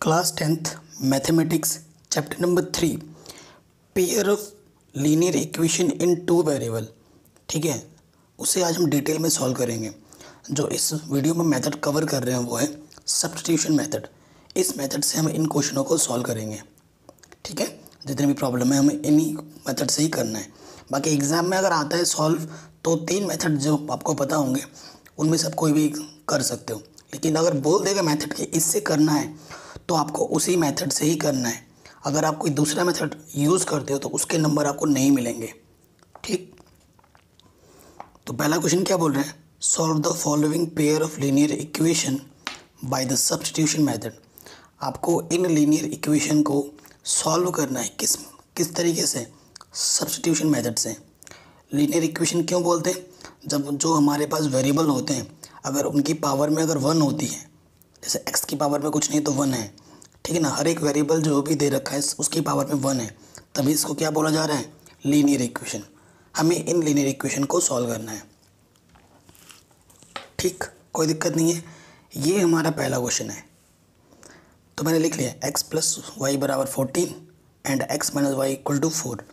Class tenth, mathematics, chapter number three pair of linear equation in two variable ठीक है? उसे आज हम डिटेल में सॉल्व करेंगे। जो इस वीडियो में मेथड कवर कर रहे हैं वो है सब्सटीट्यूशन मेथड इस मेथड से हम इन क्वेश्चनों को सॉल्व करेंगे। ठीक है? जितने भी प्रॉब्लम है, हमें इन्हीं मेथड से ही करना है। बाकी एग्ज़ाम में अगर आता है सॉल्व तो तीन मेथड जो आपको पता होंगे, उनमें से आप कोई भी कर सकते हो। लेकिन अगर बोल देगा मेथड कि इससे करना है तो आपको उसी मेथड से ही करना है। अगर आप कोई दूसरा मेथड यूज़ करते हो तो उसके नंबर आपको नहीं मिलेंगे। ठीक? तो पहला क्वेश्चन क्या बोल रहे हैं? Solve the following pair of linear equation by the substitution method आपको इन लीनियर इक्वेशन को सॉल्व करना है किस किस तरीके से? सब्सटीट्यूशन मेथड से। लीनियर इक्वेशन क्यों बोलते हैं? जब जो हमारे पास वेरिएबल होते हैं, अगर उनकी पावर में अगर वन होती है जैसे एक्स की पावर में कुछ नहीं तो वन है। ठीक है ना? हर एक वेरिएबल जो भी दे रखा है, उसकी पावर में वन है। तभी इसको क्या बोला जा रहा है? लीनियर इक्वेशन हमें इन लीनियर इक्वेशन को सॉल्व करना है। ठीक? कोई दिक्कत नहीं है। ये हमारा पहला क्वेश्चन है। तो मैंने लिख लिया एक्स प्लस वाई बराबर fourteen and x minus y equal to four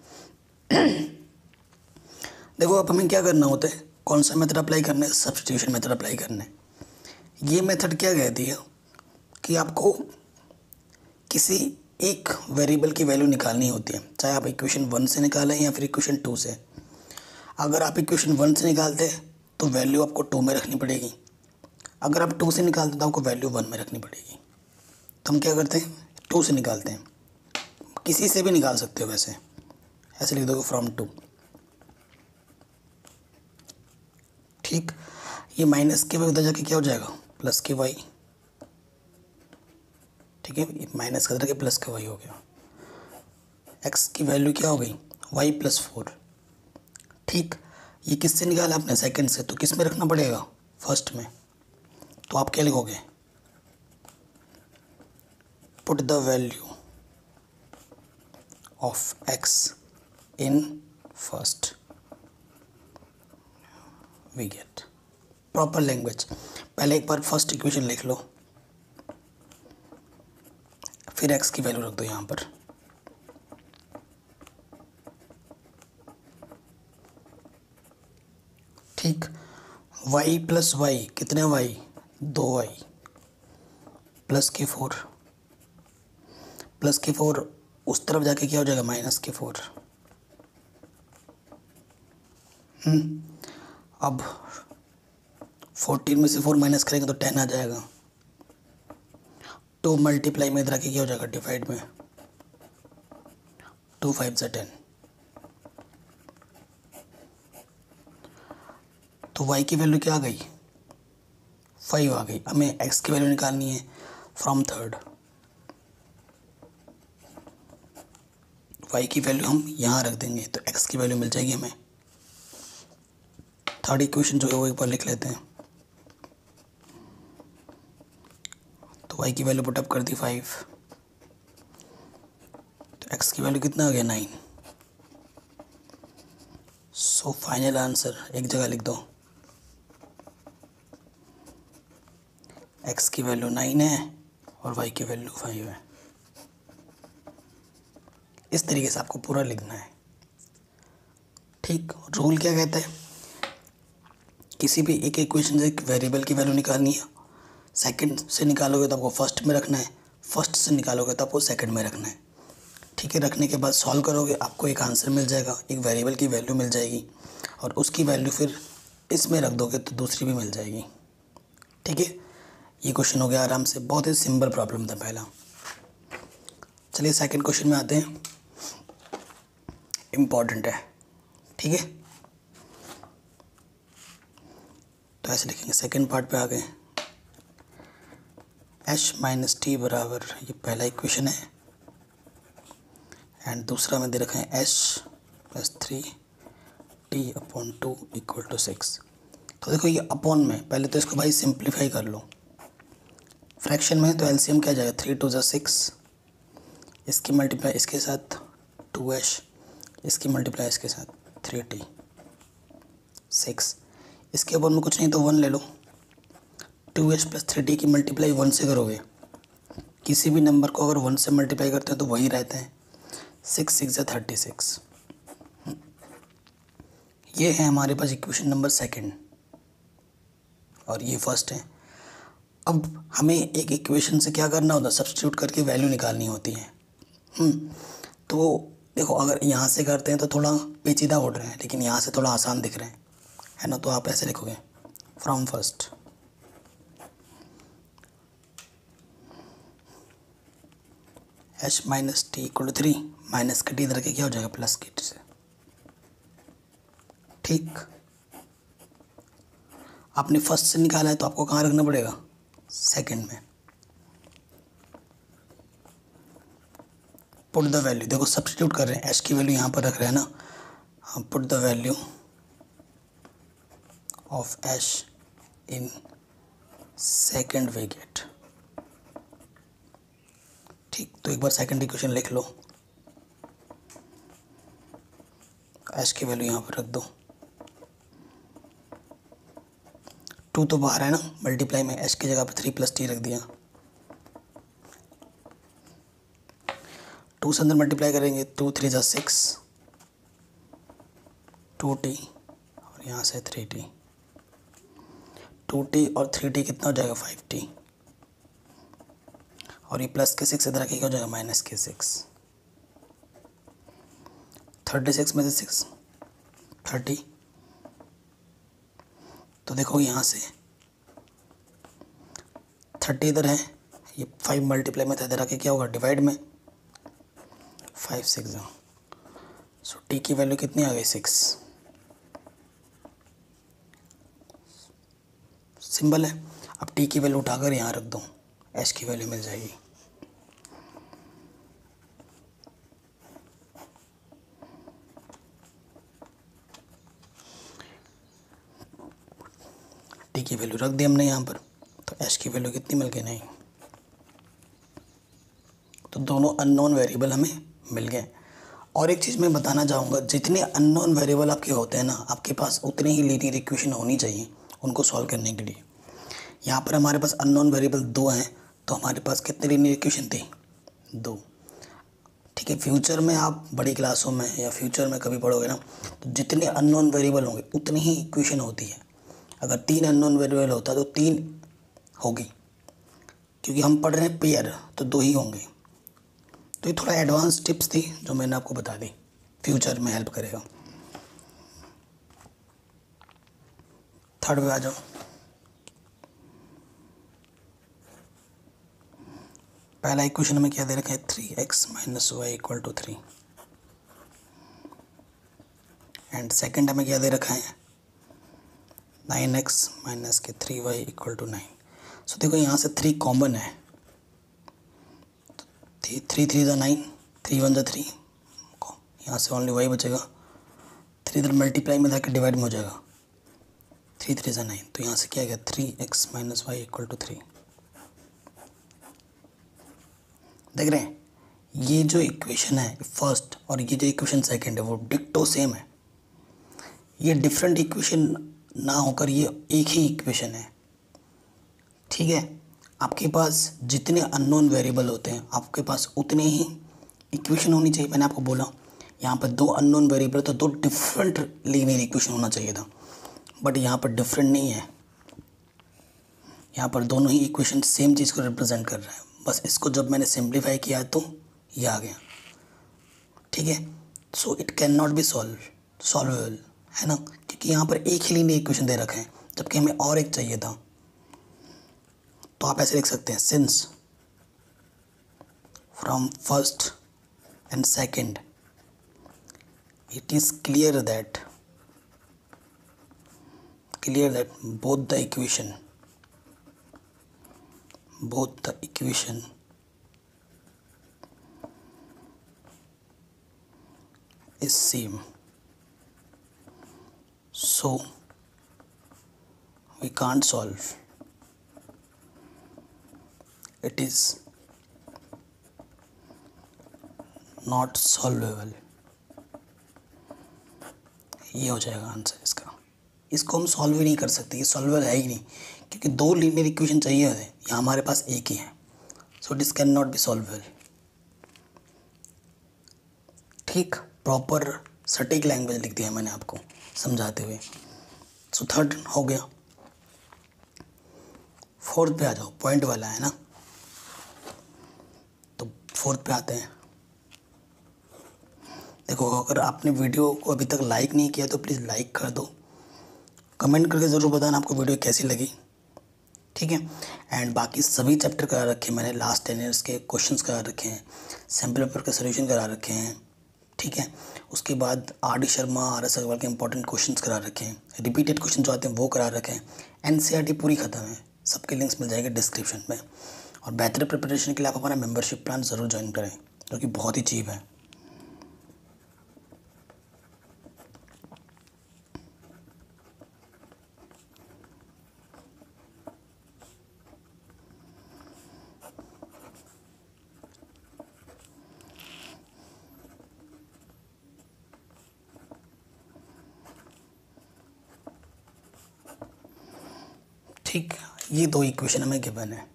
देखो, अब हमें क्या करना होता है? कौन सा मेथड अप्लाई करना है? सब्सटीट्यूशन मेथड अप्लाई करना है। ये मेथड क्या कहती है कि आपको किसी एक वेरिएबल की वैल्यू निकालनी होती है, चाहे आप इक्वेशन वन से निकालें या फिर इक्वेशन टू से। अगर आप इक्वेशन वन से निकालते हैं तो वैल्यू आपको टू में रखनी पड़ेगी। अगर आप टू से निकालते तो आपको वैल्यू वन में रखनी पड़ेगी। तो हम क्या करते हैं? टू से निकालते हैं। किसी से भी निकाल सकते हो वैसे। ऐसे लिख दोगे फ्रॉम टू ठीक? ये माइनस के उधर जाके क्या हो जाएगा? प्लस के वाई। ठीक है? माइनस कर के प्लस के वाई हो गया। एक्स की वैल्यू क्या हो गई? वाई प्लस फोर ठीक? ये किससे निकाला आपने? सेकंड से। तो किसमें रखना पड़ेगा? फ़र्स्ट में। तो आप क्या लिखोगे? Put the value of x in first we get proper language पहले एक बार फ़र्स्ट इक्वेशन लिख लो। फिर एक्स की वैल्यू रख दो यहाँ पर। ठीक। वाई प्लस वाई कितने वाई दो वाई प्लस के फोर प्लस के फोर उस तरफ़ जाके क्या हो जाएगा? माइनस के फोर अब फोर्टीन में से फोर माइनस करेंगे तो टेन आ जाएगा। टू मल्टीप्लाई में इधर के क्या हो जाएगा? डिवाइड में। टू फाइव से टेन। तो y की वैल्यू क्या आ गई? फाइव आ गई। हमें x की वैल्यू निकालनी है फ्रॉम थर्ड y की वैल्यू हम यहाँ रख देंगे तो x की वैल्यू मिल जाएगी हमें। थर्ड इक्वेशन जो है वो एक बार लिख लेते हैं। तो y की वैल्यू पुटअप कर दी फाइव तो x की वैल्यू कितना आ गया नाइन सो फाइनल आंसर एक जगह लिख दो. x की वैल्यू नाइन है और y की वैल्यू फाइव है. इस तरीके से आपको पूरा लिखना है. ठीक रूल क्या कहता है? किसी भी एक इक्वेशन से एक वेरिएबल की वैल्यू निकालनी है सेकंड से निकालोगे तो आपको फ़र्स्ट में रखना है। फ़र्स्ट से निकालोगे तो आपको सेकंड में रखना है। ठीक है, रखने के बाद सॉल्व करोगे, आपको एक आंसर मिल जाएगा, एक वेरिएबल की वैल्यू मिल जाएगी और उसकी वैल्यू फिर इसमें रख दोगे तो दूसरी भी मिल जाएगी। ठीक है, ये क्वेश्चन हो गया आराम से। बहुत ही सिंपल प्रॉब्लम था पहला। चलिए सेकंड क्वेश्चन में आते हैं। इंपॉर्टेंट है। ठीक है? तो ऐसे लिखेंगे सेकेंड पार्ट पे आ गए। एच माइनस टी बराबर, ये पहला इक्वेशन है। एंड दूसरा में दे रखा है h plus three t upon two equal to six तो देखो ये अपॉन में, पहले तो इसको भाई सिंप्लीफाई कर लो। फ्रैक्शन में तो एलसीएम क्या जाएगा? थ्री टू ज़ा सिक्स इसकी मल्टीप्लाई इसके साथ टू एच इसकी मल्टीप्लाई इसके साथ थ्री टी सिक्स इसके ऊपर में कुछ नहीं तो वन ले लो। Two h plus three t की मल्टीप्लाई वन से करोगे। किसी भी नंबर को अगर वन से मल्टीप्लाई करते हैं तो वही रहते हैं। सिक्स सिक्स या थर्टी सिक्स ये है हमारे पास इक्वेशन नंबर सेकंड और ये फ़र्स्ट है। अब हमें एक इक्वेशन से क्या करना होता है? सब्सटीट्यूट करके वैल्यू निकालनी होती है। हम्म, तो देखो अगर यहाँ से करते हैं तो थोड़ा पेचीदा हो रहे हैं लेकिन यहाँ से थोड़ा आसान दिख रहे हैं। है ना? तो आप ऐसे लिखोगे from first h minus t equal to three minus के टी इधर के क्या हो जाएगा? प्लस के टी से। ठीक। आपने फ़र्स्ट से निकाला है तो आपको कहाँ रखना पड़ेगा? सेकंड में। पुट द वैल्यू देखो सब्सटीट्यूट कर रहे हैं। एच की वैल्यू यहाँ पर रख रहे हैं ना? हम put the value of h in second we get ठीक तो एक बार सेकंड इक्वेशन लिख लो। एच की वैल्यू यहाँ पर रख दो। टू तो बाहर है ना मल्टीप्लाई में एच की जगह पर थ्री प्लस टी रख दिया। टू से अंदर मल्टीप्लाई करेंगे टू थ्री ज़ा सिक्स टू टी और यहाँ से थ्री टी टू टी और थ्री टी कितना हो जाएगा? फाइव टी और ये प्लस के सिक्स इधर क्या हो जाएगा माइनस के सिक्स थर्टी सिक्स में से सिक्स थर्टी तो देखो यहाँ से थर्टी इधर है, ये फाइव मल्टीप्लाई में था, इधर आके क्या होगा डिवाइड में फाइव सिक्स सो टी की वैल्यू कितनी आ गई? सिक्स सिंबल है। अब टी की वैल्यू उठाकर यहाँ रख दो। एच की वैल्यू मिल जाएगी। टी की वैल्यू रख दी हमने यहाँ पर तो एस की वैल्यू कितनी मिल गई? नहीं। तो दोनों अननोन वेरिएबल हमें मिल गए। और एक चीज़ मैं बताना चाहूँगा, जितने अननोन वेरिएबल आपके होते हैं ना, आपके पास उतने ही लीनियर इक्वेशन होनी चाहिए उनको सॉल्व करने के लिए। यहाँ पर हमारे पास अननोन वेरिएबल दो हैं तो हमारे पास कितने लीनियर इक्वेशन थी? दो। ठीक है, फ्यूचर में आप बड़ी क्लासों में या फ्यूचर में कभी पढ़ोगे ना तो जितने अननोन वेरिएबल होंगे, उतनी ही इक्वेशन होती है। अगर तीन अननोन वेरिएबल होता तो तीन होगी। क्योंकि हम पढ़ रहे हैं पेयर तो दो ही होंगे। तो ये थोड़ा एडवांस टिप्स थी, जो मैंने आपको बता दी। फ्यूचर में हेल्प करेगा। थर्ड पे आ जाओ। पहला इक्वेशन में क्या दे रखा है? Three x minus y equal to three and second हमें क्या दे रखा है? नाइन एक्स माइनस के three y equal to nine so देखो यहाँ से थ्री कॉमन है. थ्री थ्री थ्री ज़ा नाइन थ्री वन ज़ा थ्री यहाँ से ओनली वाई बचेगा. थ्री इधर मल्टीप्लाई में जाकर डिवाइड में हो जाएगा. थ्री थ्री ज़ा नाइन तो यहाँ से क्या गया? Three x minus y equal to three देख रहे हैं, ये जो इक्वेशन है फ़र्स्ट और ये जो इक्वेशन सेकंड है, वो डिक्टो सेम है। ये डिफरेंट इक्वेशन ना होकर ये एक ही इक्वेशन है। ठीक है? आपके पास जितने अननोन वेरिएबल होते हैं, आपके पास उतने ही इक्वेशन होनी चाहिए। मैंने आपको बोला, यहाँ पर दो अननोन वेरिएबल तो दो डिफरेंट लीनियर इक्वेशन होना चाहिए था। बट यहाँ पर डिफरेंट नहीं है। यहाँ पर दोनों ही इक्वेशन सेम चीज़ को रिप्रेजेंट कर रहे हैं। बस इसको जब मैंने सिंप्लीफाई किया तो ये आ गया। ठीक है? So it can not be solve solvable है ना? क्योंकि यहाँ पर एक ही लीनियर इक्वेशन दे रखे हैं, जबकि हमें और एक चाहिए था। तो आप ऐसे लिख सकते हैं since from first and second it is clear that clear that both the equation both the equation is same. So, we can't solve. It is not solvable. ये हो जाएगा आंसर इसका। इसको हम सॉल्व ही नहीं कर सकते, ये सॉल्वेबल है ही नहीं, क्योंकि दो लीनियर इक्वेशन चाहिए यहाँ हमारे पास एक ही है। So this can not be solvable ठीक प्रॉपर सटीक लैंग्वेज लिख दिया मैंने आपको, समझाते हुए। सो थर्ड हो गया। फोर्थ पे आ जाओ पॉइंट वाला है ना? तो फोर्थ पे आते हैं। देखो, अगर आपने वीडियो को अभी तक लाइक नहीं किया तो प्लीज़ लाइक कर दो। कमेंट करके ज़रूर बताना आपको वीडियो कैसी लगी। ठीक है? एंड बाकी सभी चैप्टर करा रखे हैं मैंने लास्ट टेन ईयर्स के क्वेश्चंस करा रखे हैं सैंपल पेपर के सोल्यूशन करा रखे हैं, ठीक है? उसके बाद R D Sharma R S Agarwal के इंपॉर्टेंट क्वेश्चंस करा रखे हैं रिपीटेड क्वेश्चन जो आते हैं वो करा रखे हैं। एन टी पूरी ख़त्म है, सबके लिंक्स मिल जाएँगे डिस्क्रिप्शन में। और बेहतर प्रिपरेशन के लिए आप हमारा मेम्बरशिप प्लान ज़रूर ज्वाइन करें, जो कि बहुत ही चीप है ठीक ये दो इक्वेशन हमें गिवन है।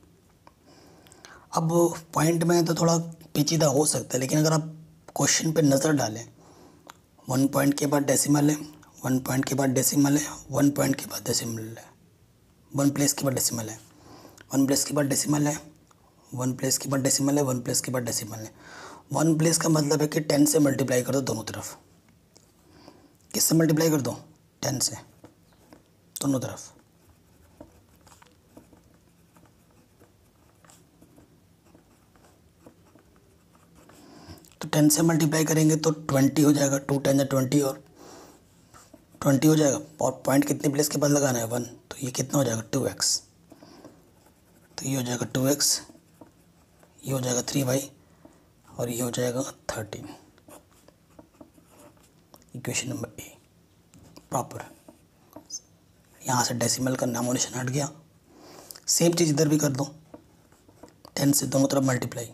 अब पॉइंट में तो थोड़ा पेचीदा हो सकता है, लेकिन अगर आप क्वेश्चन पे नज़र डालें वन पॉइंट के बाद डेसिमल है वन पॉइंट के बाद डेसिमल है वन पॉइंट के बाद डेसिमल है वन प्लेस के बाद डेसिमल है वन प्लेस के बाद डेसिमल है वन प्लेस के बाद डेसिमल है वन प्लेस के बाद डेसिमल है। वन प्लेस का मतलब है कि टेन से मल्टीप्लाई कर दो दोनों तरफ़। किससे मल्टीप्लाई कर दो? टेन से। दोनों तरफ़। तो टेन से मल्टीप्लाई करेंगे तो ट्वेंटी हो जाएगा टू टेन या ट्वेंटी और ट्वेंटी हो जाएगा। और पॉइंट कितने प्लेस के बाद लगाना है? वन तो ये कितना हो जाएगा? टू एक्स तो ये हो जाएगा टू एक्स ये हो जाएगा थ्री वाई और ये हो जाएगा thirteen equation number A proper यहाँ से डेसिमल का नामोनिशन हट गया। सेम चीज़ इधर भी कर दो। टेन से दोनों तरफ़ मल्टीप्लाई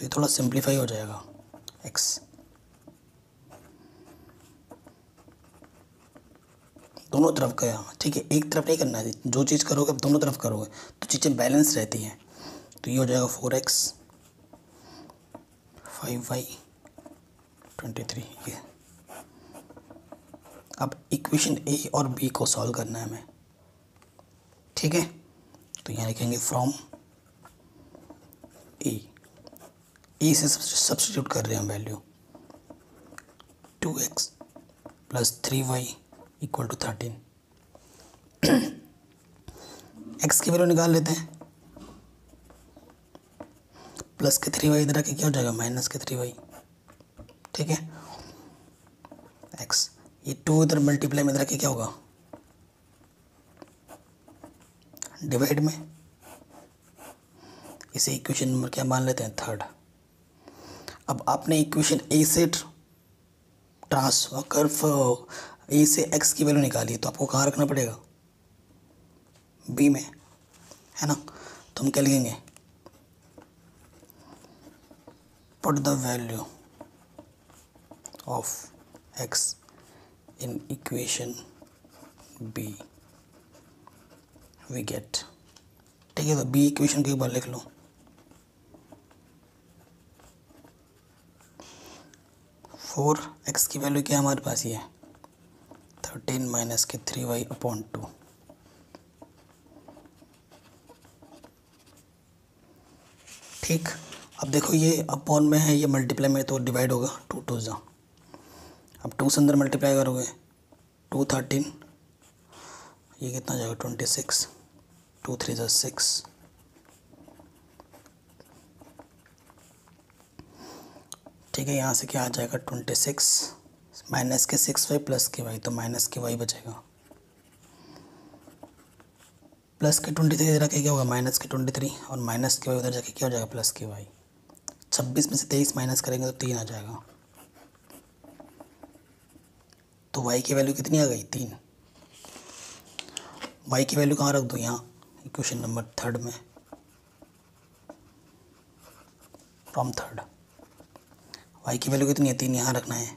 तो ये थोड़ा सिंप्लीफाई हो जाएगा। एक्स दोनों तरफ़ का ठीक है, एक तरफ़ नहीं करना है। जो चीज़ करोगे दोनों तरफ़ करोगे तो चीज़ें बैलेंस रहती हैं। तो ये हो जाएगा four x five y twenty three ये। अब इक्वेशन ए और बी को सॉल्व करना है हमें। ठीक है? तो यहाँ लिखेंगे फ्रॉम ए ए से सब्सटीट्यूट कर रहे हैं value two x plus three y equal to thirteen x की वैल्यू निकाल लेते हैं. प्लस के थ्री वाई इधर आके क्या हो जाएगा? माइनस के थ्री वाई ठीक है? एक्स ये टू इधर मल्टीप्लाई में इधर आके क्या होगा? डिवाइड में. इसे इक्वेशन नंबर क्या मान लेते हैं? थर्ड अब आपने इक्वेशन ए से ट्रांसफ़र कर्व ए से एक्स की वैल्यू निकाली तो आपको कहाँ रखना पड़ेगा? बी में, है ना? तो हम क्या लिखेंगे? Put the value of x in equation B we get ठीक है तो बी इक्वेशन को एक बार लिख लो। फोर एक्स की वैल्यू क्या हमारे पास ये थर्टीन माइनस के थ्री वाई अपॉन टू। ठीक, अब देखो ये अपॉन में है, ये मल्टीप्लाई में तो डिवाइड होगा टू टू ज़ा। अब टू से अंदर मल्टीप्लाई करोगे टू थर्टीन ये कितना जाएगा ट्वेंटी सिक्स टू थ्री ज़ा सिक्स ठीक है, यहाँ से क्या आ जाएगा? ट्वेंटी सिक्स माइनस के सिक्स वाई प्लस के वाई तो माइनस के वाई बचेगा। प्लस के ट्वेंटी थ्री इधर आके क्या होगा? माइनस के ट्वेंटी थ्री और माइनस के वाई उधर जाके क्या हो जाएगा? प्लस के वाई छब्बीस में से तेईस माइनस करेंगे तो तीन आ जाएगा। तो वाई की वैल्यू कितनी आ गई? तीन। वाई की वैल्यू कहाँ रख दो? यहाँ। इक्वेशन नंबर थर्ड में। फ्रॉम थर्ड वाई की वैल्यू कितनी है? तीन यहाँ रखना है।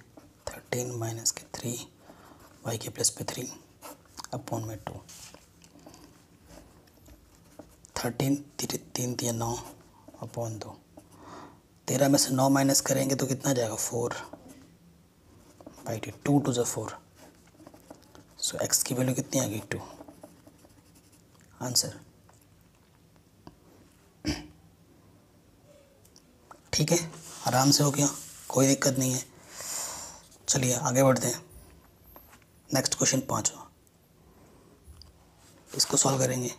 थर्टीन माइनस के थ्री वाई के प्लस पे थ्री अपॉन में टू थर्टीन तीन तीन नौ अपॉन दो. तेरह में से नौ माइनस करेंगे तो कितना जाएगा? Four by t two two ज़ा फोर सो एक्स की वैल्यू कितनी आ गई? टू आंसर ठीक है? आराम से हो गया। कोई दिक्कत नहीं है। चलिए आगे बढ़ते हैं। नेक्स्ट क्वेश्चन पाँचवा। इसको सॉल्व करेंगे।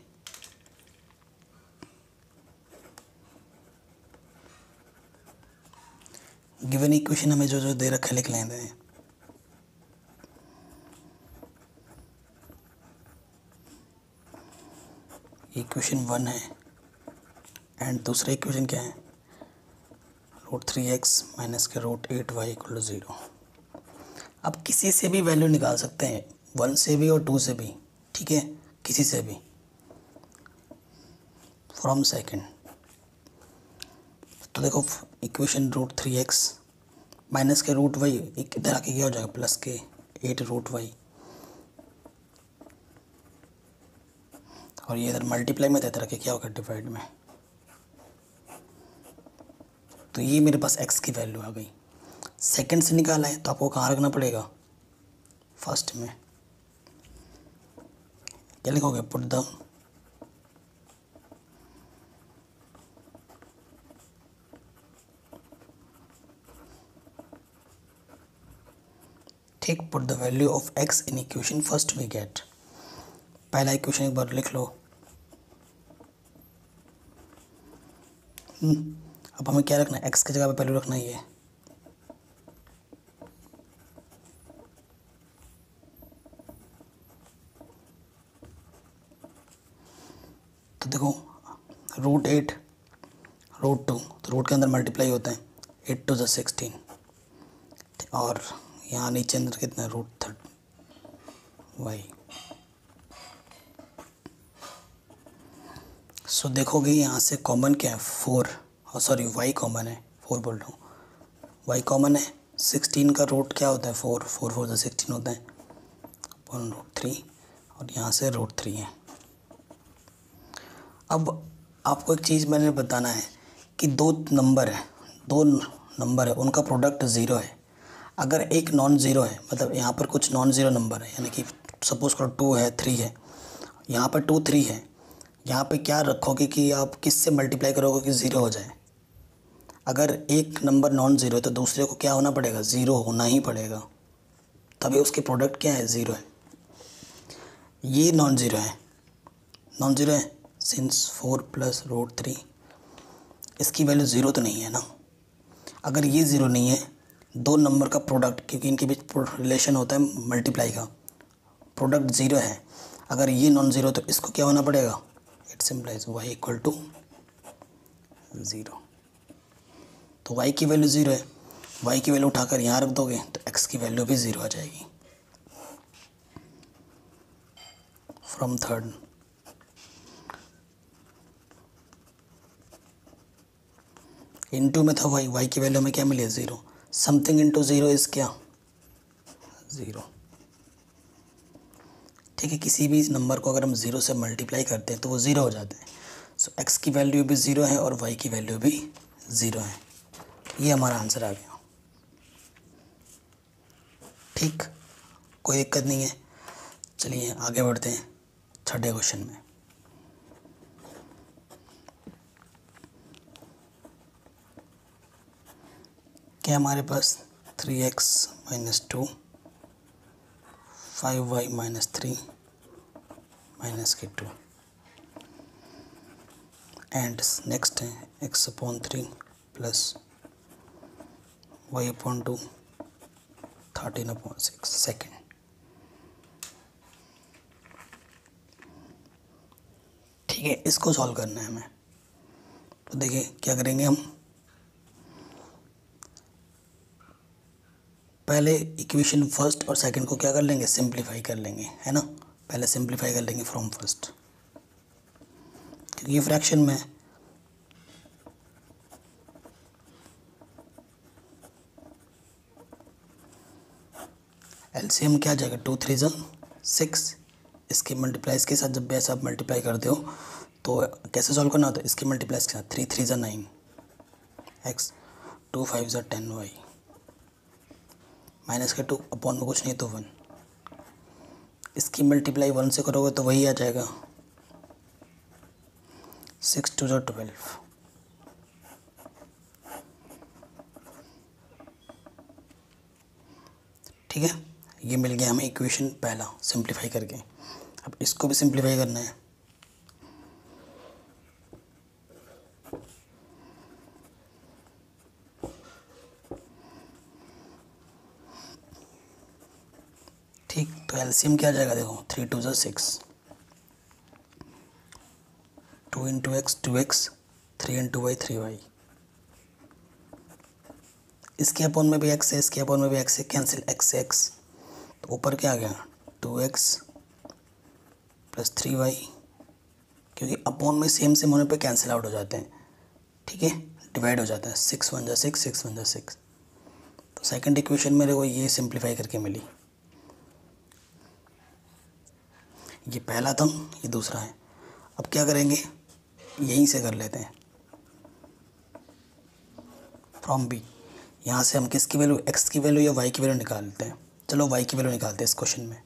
गिवन इक्वेशन हमें जो जो दे रखे लिख लेते हैं इक्वेशन वन है। एंड दूसरा इक्वेशन क्या है? रूट थ्री एक्स माइनस के root eight y equal to zero अब किसी से भी वैल्यू निकाल सकते हैं वन से भी और टू से भी, ठीक है? किसी से भी। फ्रॉम सेकेंड तो देखो equation root three x minus के रूट वाई एक इधर आके क्या हो जाएगा? प्लस के एट रूट वाई और ये इधर मल्टीप्लाई में इधर आके क्या होगा? डिवाइड में। तो ये मेरे पास एक्स की वैल्यू आ गई। सेकेंड से निकाला है तो आपको कहाँ रखना पड़ेगा? फ़र्स्ट में। क्या लिखोगे? पुट द ठीक put the value of x in equation first we get पहला इक्वेशन एक बार लिख लो। हम्म। अब हमें क्या रखना है? एक्स की जगह पे पहले रखना ही है तो देखो रूट एट रूट टू तो रूट के अंदर मल्टीप्लाई होते हैं। एट टू ज़ा सिक्सटीन और यहाँ नीचे अंदर कितना रूट थर्ट वाई सो देखोगे यहाँ से कॉमन क्या है? फोर और सॉरी वाई कॉमन है फोर बोल रहा हूँ। वाई कॉमन है सिक्सटीन का रूट क्या होता है? फोर फोर फोर से सिक्सटीन होता है। अपन रूट थ्री और यहाँ से रूट थ्री है। अब आपको एक चीज़ मैंने बताना है कि दो नंबर है, दो नंबर है, उनका प्रोडक्ट ज़ीरो है। अगर एक नॉन ज़ीरो है मतलब यहाँ पर कुछ नॉन ज़ीरो नंबर है, यानी कि सपोज़ करो टू है थ्री है, यहाँ पर टू थ्री है, यहाँ पे क्या रखोगे कि आप किस से मल्टीप्लाई करोगे कि ज़ीरो हो जाए? अगर एक नंबर नॉन ज़ीरो है तो दूसरे को क्या होना पड़ेगा? ज़ीरो होना ही पड़ेगा। तभी उसके प्रोडक्ट क्या है? ज़ीरो है। ये नॉन ज़ीरो है। नॉन ज़ीरो है since four plus root three इसकी वैल्यू ज़ीरो तो नहीं है ना? अगर ये ज़ीरो नहीं है, दो नंबर का प्रोडक्ट क्योंकि इनके बीच रिलेशन होता है मल्टीप्लाई का प्रोडक्ट ज़ीरो है। अगर ये नॉन ज़ीरो तो इसको क्या होना पड़ेगा? It simplifies y equal to zero तो y की वैल्यू ज़ीरो है। y की वैल्यू उठाकर यहाँ रख दोगे तो x की वैल्यू भी ज़ीरो आ जाएगी। फ्रॉम थर्ड इनटू में था वाई वाई की वैल्यू में क्या मिली? Zero something into zero is क्या? ज़ीरो ठीक है किसी भी नंबर को अगर हम ज़ीरो से मल्टीप्लाई करते हैं तो वो ज़ीरो हो जाते हैं। सो so, x की वैल्यू भी ज़ीरो है और वाई की वैल्यू भी ज़ीरो है। ये हमारा आंसर आ गया। ठीक, कोई दिक्कत नहीं है। चलिए, आगे बढ़ते हैं छठे क्वेश्चन में। क्या हमारे पास three x minus two five y minus three minus के टू एंड नेक्स्ट है x upon three plus y upon two thirteen upon six second ठीक है, इसको सॉल्व करना है हमें। तो देखिए, क्या करेंगे हम? पहले इक्वेशन फ़र्स्ट और सेकंड को क्या कर लेंगे? सिंप्लीफाई कर लेंगे, है ना? पहले सिंप्लीफाई कर लेंगे फ्रॉम फ़र्स्ट क्योंकि ये फ्रैक्शन में है एलसीएम क्या आ जाएगा? टू थ्री ज़न सिक्स इसके मल्टीप्लाई इसके साथ जब भी ऐसा आप मल्टीप्लाई करते हो तो कैसे सॉल्व करना होता है? इसके मल्टीप्लाई के साथ। थ्री थ्री ज़ा नाइन एक्स टू फाइव ज़ा टेन वाई माइनस के टू अपॉन में कुछ नहीं तो वन इसकी मल्टीप्लाई वन से करोगे तो वही आ जाएगा। सिक्स टू ज़ा ट्वेल्व ठीक है? ये मिल गया हमें इक्वेशन पहला सिंप्लीफाई करके। अब इसको भी सिंप्लीफाई करना है। ठीक तो एलसीएम क्या जाएगा? देखो थ्री टू जो six two into x two x three into y three y इसके अपॉन में भी एक्स है, इसके अपॉन में भी एक्स है कैंसिल एक्स एक्स तो ऊपर क्या आ गया? Two x plus three y, क्योंकि अपोन में सेम सेम होने पे कैंसिल आउट हो जाते हैं, ठीक है? डिवाइड हो जाता है, सिक्स वन जा सिक्स सिक्स वन जा सिक्स। तो सेकंड इक्वेशन मेरे को ये सिंप्लीफाई करके मिली। ये पहला था, ये दूसरा है। अब क्या करेंगे? यहीं से कर लेते हैं। फ्रॉम बी यहाँ से हम किसकी वैल्यू एक्स की वैल्यू या वाई की वैल्यू निकालते हैं। चलो वाई की वैल्यू निकालते हैं इस क्वेश्चन में।